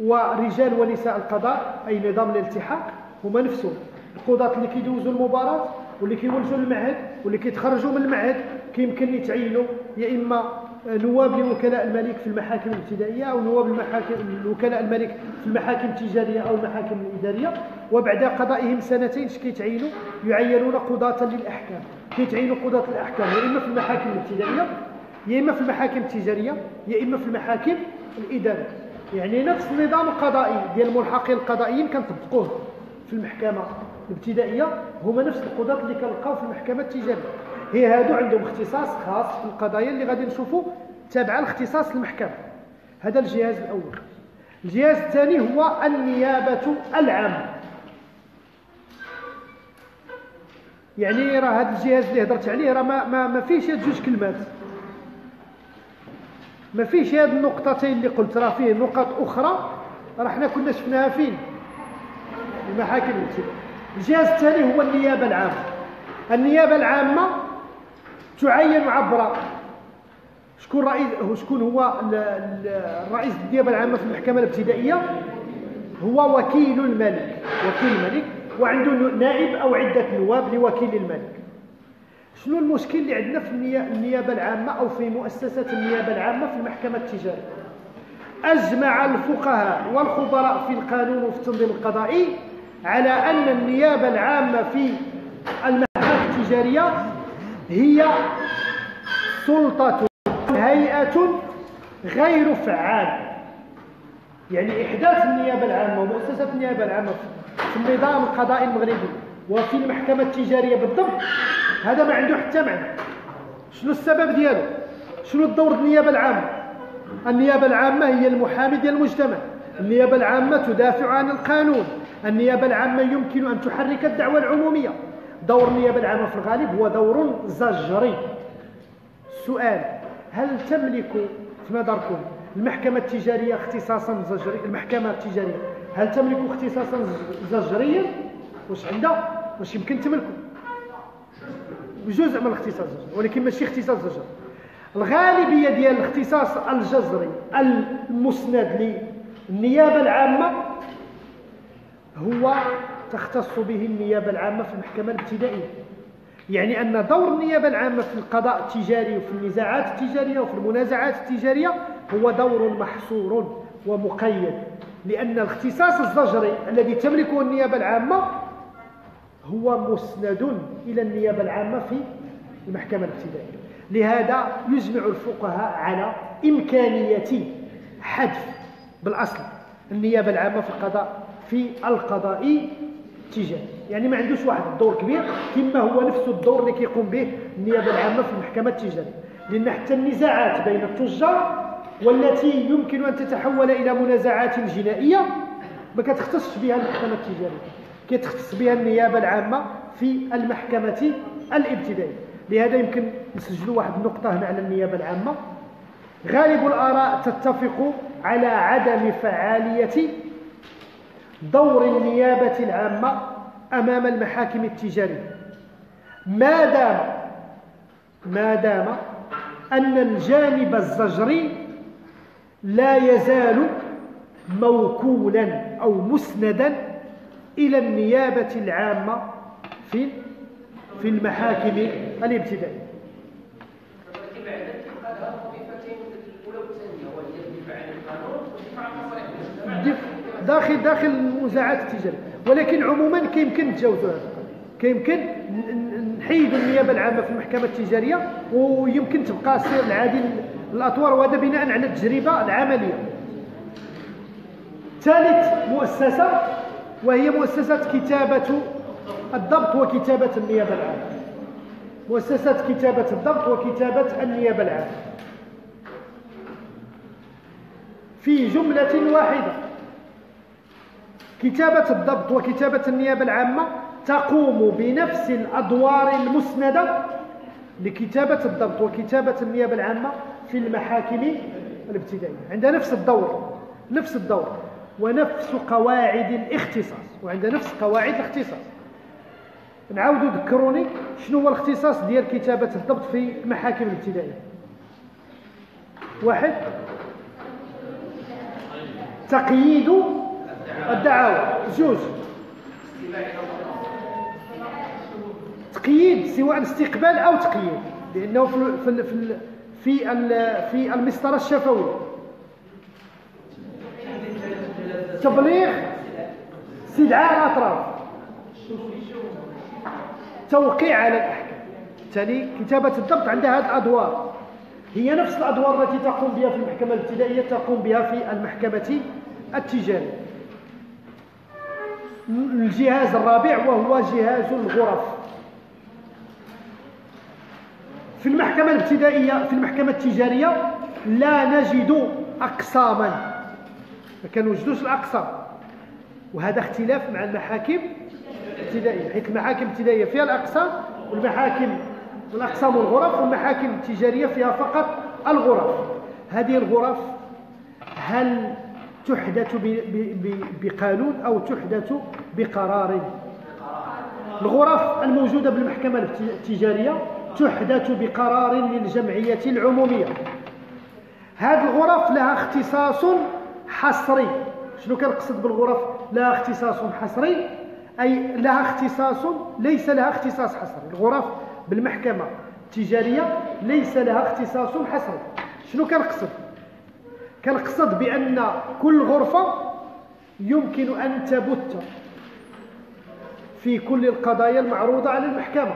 ورجال ونساء القضاء أي نظام الالتحاق هما نفسهم. القضاة اللي كيدوزوا المباراة واللي كيولجوا المعهد واللي كيتخرجوا من المعهد كيمكن يتعينوا يا إما نواب لوكلاء الملك في المحاكم الابتدائية أو نواب المحاكم وكلاء الملك في المحاكم التجارية أو المحاكم الإدارية. وبعد قضائهم سنتين كيتعينوا؟ يعينون قضاة للأحكام. كيتعينوا قضاة الأحكام يا إما في المحاكم الابتدائية يا إما في المحاكم التجارية يا إما في المحاكم الإدارية. يعني نفس النظام القضائي ديال الملحقين القضائيين كنطبقوه في المحكمة الابتدائية هما نفس القضاة اللي كنلقاو في المحكمة التجارية. هي هادو عندهم اختصاص خاص في القضايا اللي غادي نشوفوا تابعه لاختصاص المحكمة. هذا الجهاز الأول. الجهاز الثاني هو النيابة العامة. يعني راه هذا الجهاز اللي هضرت عليه راه ما, ما, ما فيش هاد جوج كلمات. ما فيش هاد النقطتين اللي قلت راه فيه نقط أخرى راه حنا كنا شفناها فين؟ المحاكم الجهاز الثاني هو النيابة العامة. النيابة العامة تعين عبر شكون رئيس شكون هو الرئيس النيابة العامة في المحكمة الابتدائية؟ هو وكيل الملك. وكيل الملك. وعنده نائب أو عدة نواب لوكيل الملك. شنو المشكل اللي عندنا في النيابة العامة أو في مؤسسة النيابة العامة في المحكمة التجارية؟ أجمع الفقهاء والخبراء في القانون وفي التنظيم القضائي على أن النيابة العامة في المحاكم التجارية هي سلطة هيئة غير فعالة. يعني إحداث النيابة العامة ومؤسسة النيابة العامة في النظام القضائي المغربي وفي المحكمة التجارية بالضبط هذا ما عنده حتى معنى. شنو السبب ديالو؟ شنو الدور النيابة العامة؟ النيابة العامة هي المحامي ديال المجتمع. النيابة العامة تدافع عن القانون. النيابة العامة يمكن أن تحرك الدعوة العمومية. دور النيابة العامة في الغالب هو دور زجري. سؤال هل تملك في نظركم المحكمة التجارية اختصاصا زجري المحكمة التجارية؟ هل تملك اختصاصا زجريا؟ واش عندها؟ واش يمكن تملكه؟ جزء من الاختصاص الزجري ولكن ماشي اختصاص زجري الغالبية ديال الاختصاص الجزري المسند للنيابة العامة هو تختص به النيابة العامة في المحكمة الابتدائية. يعني أن دور النيابة العامة في القضاء التجاري وفي النزاعات التجارية وفي المنازعات التجارية هو دور محصور ومقيد لأن الاختصاص الزجري الذي تملكه النيابة العامة هو مسند إلى النيابة العامة في المحكمة الابتدائية. لهذا يجمع الفقهاء على إمكانية حذف بالأصل النيابة العامة في القضاء في القضاء التجاري يعني ما عندوش واحد الدور كبير كما هو نفس الدور اللي كيقوم به النيابة العامة في المحكمة التجارية. لأن حتى النزاعات بين التجار والتي يمكن أن تتحول إلى منازعات جنائية ما كتختصش بها المحكمة التجارية. كتختص بها النيابة العامة في المحكمة الابتدائية. لهذا يمكن نسجلوا واحد النقطة هنا على النيابة العامة. غالب الآراء تتفق على عدم فعالية دور النيابة العامة أمام المحاكم التجارية. ما دام ما دام أن الجانب الزجري لا يزال موكولا أو مسندا إلى النيابة العامة في في المحاكم الابتدائية. داخل داخل المنازعات التجارية ولكن عموما كيمكن نتجاوزوا هذا كيمكن نحيدوا النيابة العامة في المحكمة التجارية ويمكن تبقى السير العادي الأطوار وهذا بناء على التجربة العملية. ثالث مؤسسة وهي مؤسسة كتابة الضبط وكتابة النيابة العامة. مؤسسة كتابة الضبط وكتابة النيابة العامة. في جملة واحدة. كتابة الضبط وكتابة النيابة العامة تقوم بنفس الأدوار المسندة لكتابة الضبط وكتابة النيابة العامة في المحاكم الابتدائية. عندها نفس الدور نفس الدور. ونفس قواعد الاختصاص. وعندها نفس قواعد الاختصاص. نعاودوا ذكروني شنو هو الاختصاص ديال كتابة الضبط في المحاكم الابتدائية. واحد تقييد الدعاوى. جوج تقييد سواء استقبال أو تقييد. لأنه في في في المسطرة الشفوية. تبليغ استدعاء الاطراف توقيع على الأحكام. بالتالي كتابة الضبط عندها هذه الأدوار. هي نفس الأدوار التي تقوم بها في المحكمة الابتدائية تقوم بها في المحكمة التجارية. الجهاز الرابع وهو جهاز الغرف. في المحكمة الابتدائية في المحكمة التجارية لا نجد أقساما. ما كنوجدوش الأقسام وهذا اختلاف مع المحاكم الابتدائية حيث المحاكم الابتدائية فيها الأقسام والمحاكم الأقسام والغرف والمحاكم التجارية فيها فقط الغرف. هذه الغرف هل تحدث بقانون أو تحدث بقرار؟ الغرف الموجودة بالمحكمة التجارية تحدث بقرار للجمعية العمومية. هذه الغرف لها اختصاص حصري. شنو كنقصد بالغرف؟ لها اختصاص حصري. أي لها اختصاص ليس لها اختصاص حصري. الغرف بالمحكمة التجارية ليس لها اختصاص حصري. شنو كنقصد؟ كنقصد بأن كل غرفة يمكن أن تبت في كل القضايا المعروضة على المحكمة.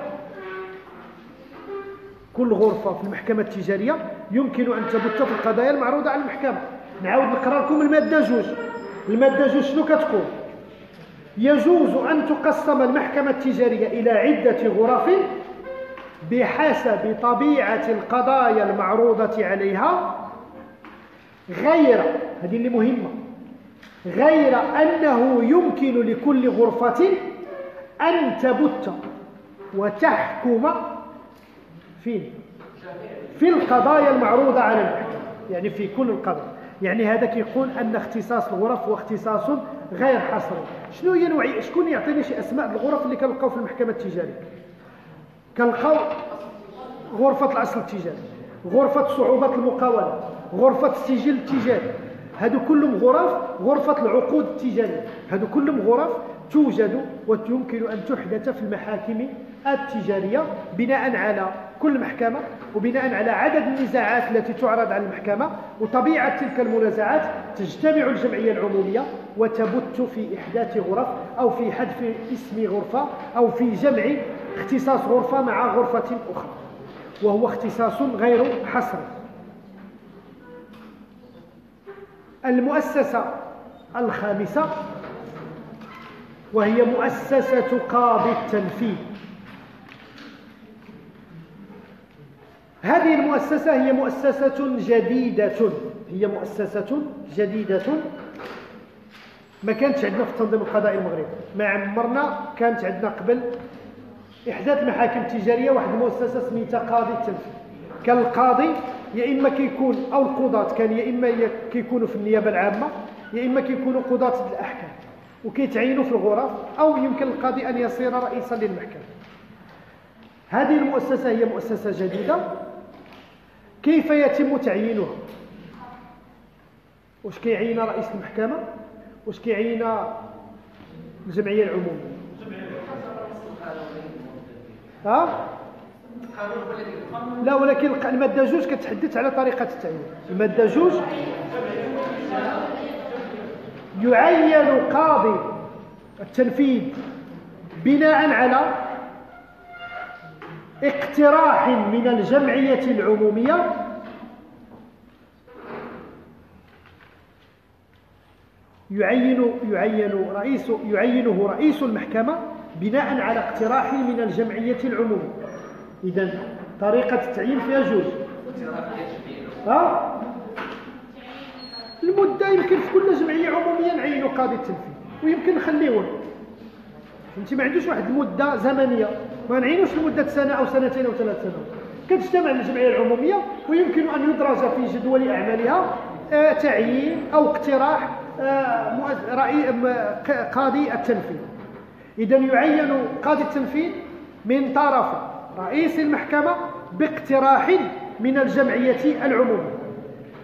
كل غرفة في المحكمة التجارية يمكن أن تبت في القضايا المعروضة على المحكمة. نعاود نقرأ لكم المادة جوج المادة جوج شنو كتقول يجوز أن تقسم المحكمة التجارية إلى عدة غرف بحسب طبيعة القضايا المعروضة عليها غير هذه اللي مهمة غير أنه يمكن لكل غرفة أن تبت وتحكم فين في القضايا المعروضة على المحكمة يعني في كل القضايا. يعني هذا كيقول أن اختصاص الغرف هو اختصاص غير حصري شنو هي نوعية شكون يعطيني شي أسماء الغرف اللي كنلقاو في المحكمة التجارية؟ كنلقاو غرفة الأصل التجاري غرفة صعوبة المقاولة غرفة السجل التجاري. هادو كلهم غرف غرفة العقود التجارية. هادو كلهم غرف توجد ويمكن أن تحدث في المحاكم التجارية بناء على كل محكمة وبناء على عدد النزاعات التي تعرض على المحكمة وطبيعة تلك المنازعات تجتمع الجمعية العمومية وتبت في إحداث غرف أو في حذف اسم غرفة أو في جمع اختصاص غرفة مع غرفة أخرى وهو اختصاص غير حصري. المؤسسة الخامسة وهي مؤسسة قاضي التنفيذ. هذه المؤسسة هي مؤسسة جديدة. هي مؤسسة جديدة. ما كانتش عندنا في التنظيم القضائي المغربي. ما عمرنا كانت عندنا قبل إحداث المحاكم التجارية واحد المؤسسة سميتها قاضي التنفيذ. كان القاضي يا إما كيكون أو القضاة كان يا إما كيكونوا في النيابة العامة يا إما كيكونوا قضاة الأحكام. وكيتعينوا في الغرف أو يمكن القاضي أن يصير رئيسا للمحكمة. هذه المؤسسة هي مؤسسة جديدة. كيف يتم تعيينها؟ واش كيعين رئيس المحكمة؟ واش كيعين الجمعية العمومية ها؟ لا ولكن المادة جوج كتحدث على طريقة التعيين. المادة جوج يعين قاضي التنفيذ بناء على اقتراح من الجمعية العمومية. يعين يعين رئيس يعينه رئيس المحكمة بناء على اقتراح من الجمعية العمومية إذا طريقة التعيين فيها جوج المدة يمكن في كل جمعية عمومية نعينوا قاضي التنفيذ ويمكن نخليوه انت ما عندوش واحد. المدة زمنية. ما نعينوش لمدة سنة أو سنتين أو ثلاث سنوات. كتجتمع الجمعية العمومية ويمكن أن يدرج في جدول أعمالها آه تعيين أو اقتراح آه قاضي التنفيذ. إذا يعين قاضي التنفيذ من طرف رئيس المحكمة باقتراح من الجمعية العمومية.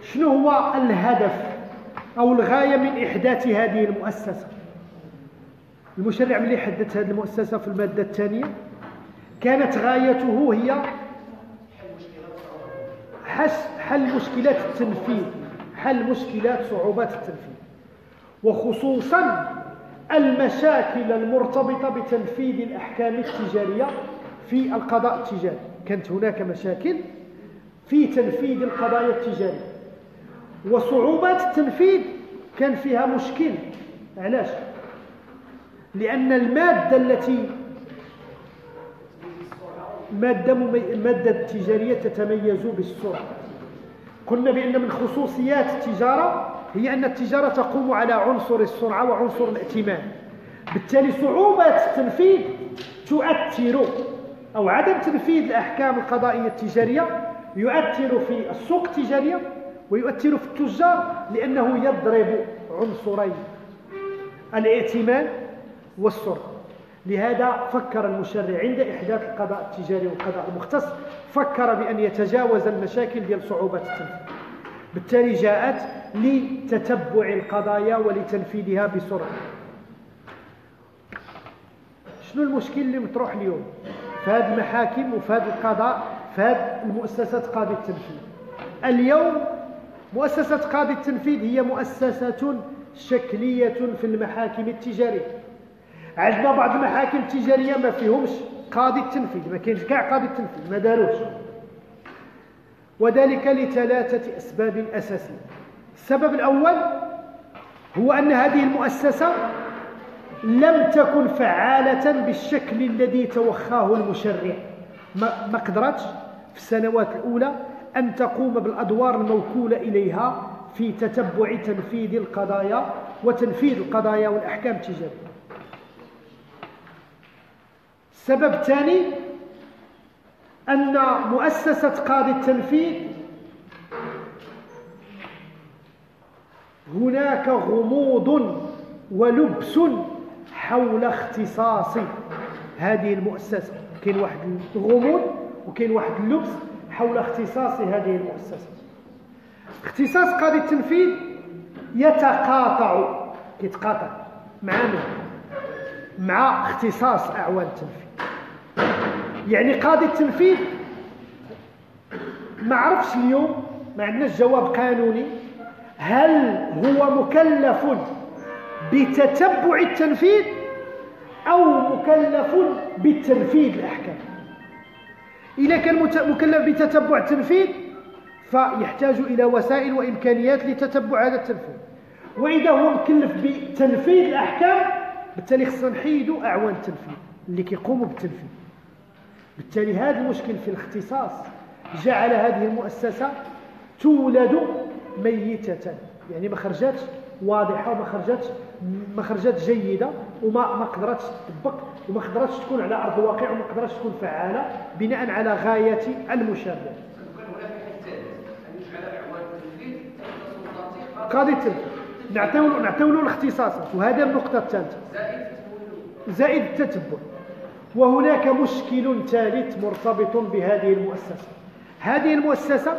شنو هو الهدف أو الغاية من إحداث هذه المؤسسة؟ المشرع ملي حدث هذه المؤسسة في المادة الثانية؟ كانت غايته هي حل مشكلات التنفيذ حل مشكلات صعوبات التنفيذ. وخصوصا المشاكل المرتبطة بتنفيذ الأحكام التجارية في القضاء التجاري. كانت هناك مشاكل في تنفيذ القضايا التجارية. وصعوبات التنفيذ كان فيها مشكل. علاش؟ لأن المادة التي مادة, المادة التجارية تتميز بالسرعة. قلنا بأن من خصوصيات التجارة هي أن التجارة تقوم على عنصر السرعة وعنصر الائتمان. بالتالي صعوبة التنفيذ تؤثر أو عدم تنفيذ الأحكام القضائية التجارية يؤثر في السوق التجارية ويؤثر في التجار لأنه يضرب عنصرين الائتمان والسرعة. لهذا فكر المشرع عند إحداث القضاء التجاري والقضاء المختص فكر بأن يتجاوز المشاكل ديال صعوبة التنفيذ. بالتالي جاءت لتتبع القضايا ولتنفيذها بسرعة. شنو المشكل اللي مطروح اليوم؟ في هذه المحاكم وفي هذا القضاء في هذه المؤسسات قاضي التنفيذ. اليوم مؤسسة قاضي التنفيذ هي مؤسسة شكلية في المحاكم التجارية. عندنا بعض المحاكم التجارية ما فيهمش قاضي التنفيذ ما كاينش كاع قاضي التنفيذ ما داروش. وذلك لثلاثة أسباب أساسية. السبب الأول هو أن هذه المؤسسة لم تكن فعالة بالشكل الذي توخاه المشرع. ما قدرتش في السنوات الأولى أن تقوم بالأدوار الموكولة إليها في تتبع تنفيذ القضايا وتنفيذ القضايا والأحكام التجارية. السبب الثاني أن مؤسسة قاضي التنفيذ هناك غموض ولبس حول اختصاص هذه المؤسسة. كاين واحد الغموض وكاين واحد اللبس حول اختصاص هذه المؤسسة. اختصاص قاضي التنفيذ يتقاطع يتقاطع مع من؟ مع اختصاص أعوان التنفيذ. يعني قاضي التنفيذ ما عرفش اليوم ما عندناش جواب قانوني. هل هو مكلف بتتبع التنفيذ أو مكلف بالتنفيذ الأحكام؟ إذا كان مكلف بتتبع التنفيذ فيحتاج إلى وسائل وإمكانيات لتتبع هذا التنفيذ. وإذا هو مكلف بتنفيذ الأحكام بالتالي خصنا نحيدوا أعوان التنفيذ اللي كيقوموا بالتنفيذ. بالتالي هذا المشكل في الاختصاص جعل هذه المؤسسة تولد ميتة. يعني ما خرجتش واضحة وما خرجتش ما خرجت جيدة وما ما قدرتش تطبق وما قدرتش تكون على أرض الواقع وما قدرتش تكون فعالة بناء على تحت سلطته قاضي التنفيذ نعطيو نعطيو له الاختصاصات وهذا زائد تمويل زائد التتبع. وهناك مشكل ثالث مرتبط بهذه المؤسسة. هذه المؤسسة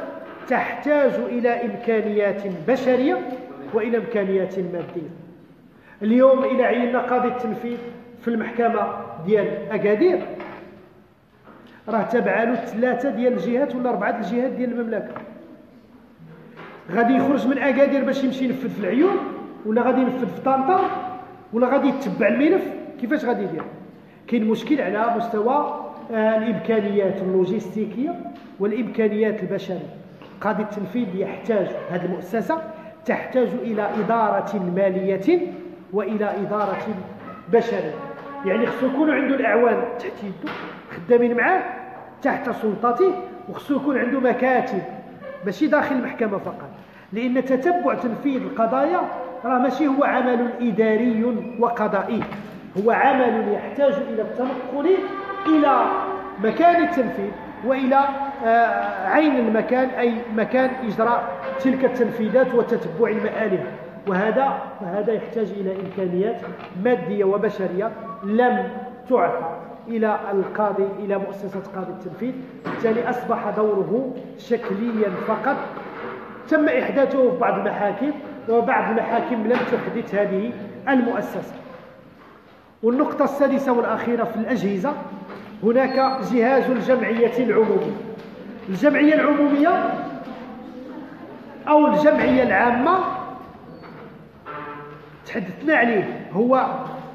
تحتاج إلى إمكانيات بشرية وإلى إمكانيات مادية. اليوم إلى عيننا قاضي التنفيذ في المحكمة ديال أكادير. راه تابعه له ثلاثة ديال الجهات ولا أربعة الجهات ديال المملكة. غادي يخرج من أكادير باش يمشي ينفذ في العيون ولا غادي ينفذ في طنطا ولا غادي يتبع الملف كيفاش غادي يدير؟ كاين مشكل على مستوى آه، الإمكانيات اللوجستيكية والإمكانيات البشرية. قاضي التنفيذ يحتاج هذه المؤسسة تحتاج إلى إدارة مالية وإلى إدارة بشرية. يعني خصو يكون عنده الاعوان تحت يده خدامين معاه تحت سلطته وخصو يكون عنده مكاتب ماشي داخل المحكمة فقط. لأن تتبع تنفيذ القضايا راه ماشي هو عمل إداري وقضائي. هو عمل يحتاج إلى التنقل إلى مكان التنفيذ وإلى آه، عين المكان أي مكان إجراء تلك التنفيذات وتتبع المآلها. وهذا وهذا يحتاج إلى إمكانيات مادية وبشرية لم تعطى إلى القاضي إلى مؤسسة قاضي التنفيذ. بالتالي أصبح دوره شكليا فقط. تم إحداثه في بعض المحاكم وبعض المحاكم لم تحدث هذه المؤسسة. والنقطة السادسة والأخيرة في الأجهزة هناك جهاز الجمعية العمومية الجمعية العمومية أو الجمعية العامة تحدثنا عليه هو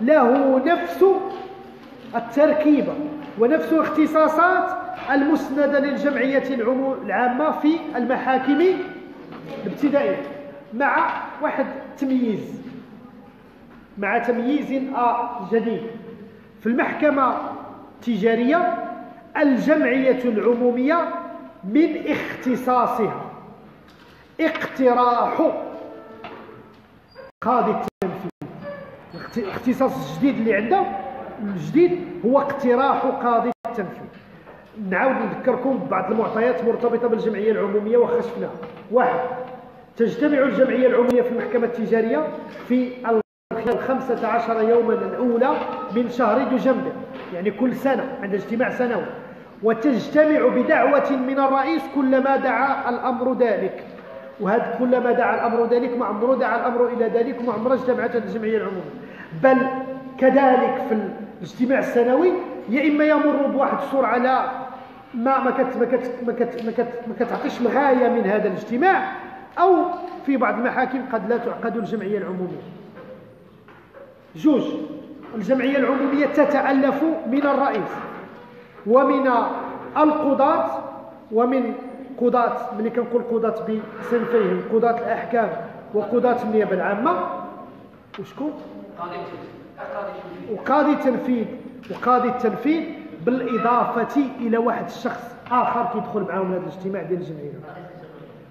له نفس التركيبة ونفس الاختصاصات المسندة للجمعية العامة في المحاكم الابتدائية مع واحد تمييز. مع تمييز جديد. في المحكمة التجارية الجمعية العمومية من اختصاصها. اقتراح قاضي التنفيذ. الاختصاص الجديد اللي عنده الجديد هو اقتراح قاضي التنفيذ. نعاود نذكركم ببعض المعطيات مرتبطة بالجمعية العمومية وخشفناها. واحد تجتمع الجمعية العمومية في المحكمة التجارية في خلال خمسة عشر يوما الأولى من شهر دجنبر يعني كل سنة عند اجتماع سنوي. وتجتمع بدعوة من الرئيس كلما دعا الأمر ذلك. وهذا كلما دعا الأمر ذلك ما عمره دعا الأمر إلى ذلك وما عمره اجتمعت الجمعية العمومية. بل كذلك في الاجتماع السنوي يا إما يمر بواحد السرعة لا ما ما كت ما كت ما كت ما كت ما كتعطيش الغاية من هذا الاجتماع أو في بعض المحاكم قد لا تعقد الجمعية العمومية. جوج الجمعية العمومية تتألف من الرئيس ومن القضاة ومن قضاة ملي كنقول قضاة بصنفيهم قضاة الأحكام وقضاة النيابة العامة. وشكون؟ وقاضي التنفيذ. وقاضي التنفيذ بالإضافة إلى واحد الشخص آخر كيدخل معاهم هذا الاجتماع ديال الجمعية.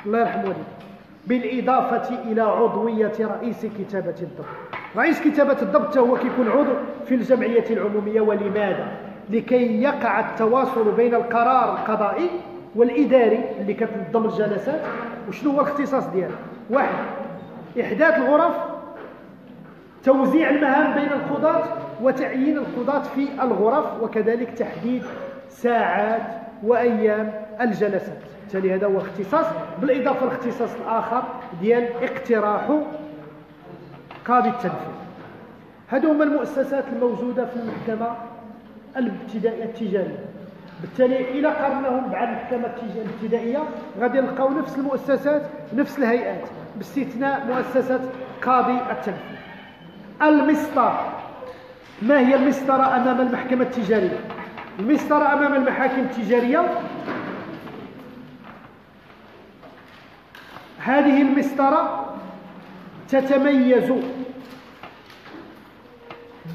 الله يرحم والديك بالإضافة إلى عضوية رئيس كتابة الضبط رئيس كتابة الضبط هو كيكون عضو في الجمعية العمومية ولماذا؟ لكي يقع التواصل بين القرار القضائي والإداري اللي كتنظم الجلسات وشنو هو الاختصاص ديالها؟ واحد إحداث الغرف توزيع المهام بين القضاة وتعيين القضاة في الغرف وكذلك تحديد ساعات وأيام الجلسات بالتالي هذا هو اختصاص بالإضافة للاختصاص الآخر ديال اقتراح قاضي التنفيذ. هذو هما المؤسسات الموجودة في المحكمة الابتدائية التجارية. بالتالي إلى قارناهم مع المحكمة الابتدائية غادي نلقاو نفس المؤسسات نفس الهيئات باستثناء مؤسسة قاضي التنفيذ. المسطرة. ما هي المسطرة أمام المحكمة التجارية؟ المسطرة أمام المحاكم التجارية هذه المسطرة تتميز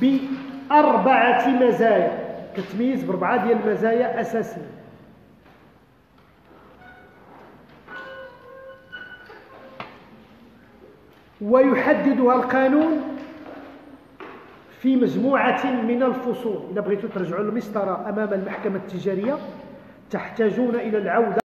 بأربعة مزايا. كتميز بأربعة ديال المزايا أساسية. ويحددها القانون في مجموعة من الفصول. إذا بغيتوا ترجعوا المسطرة أمام المحكمة التجارية تحتاجون إلى العودة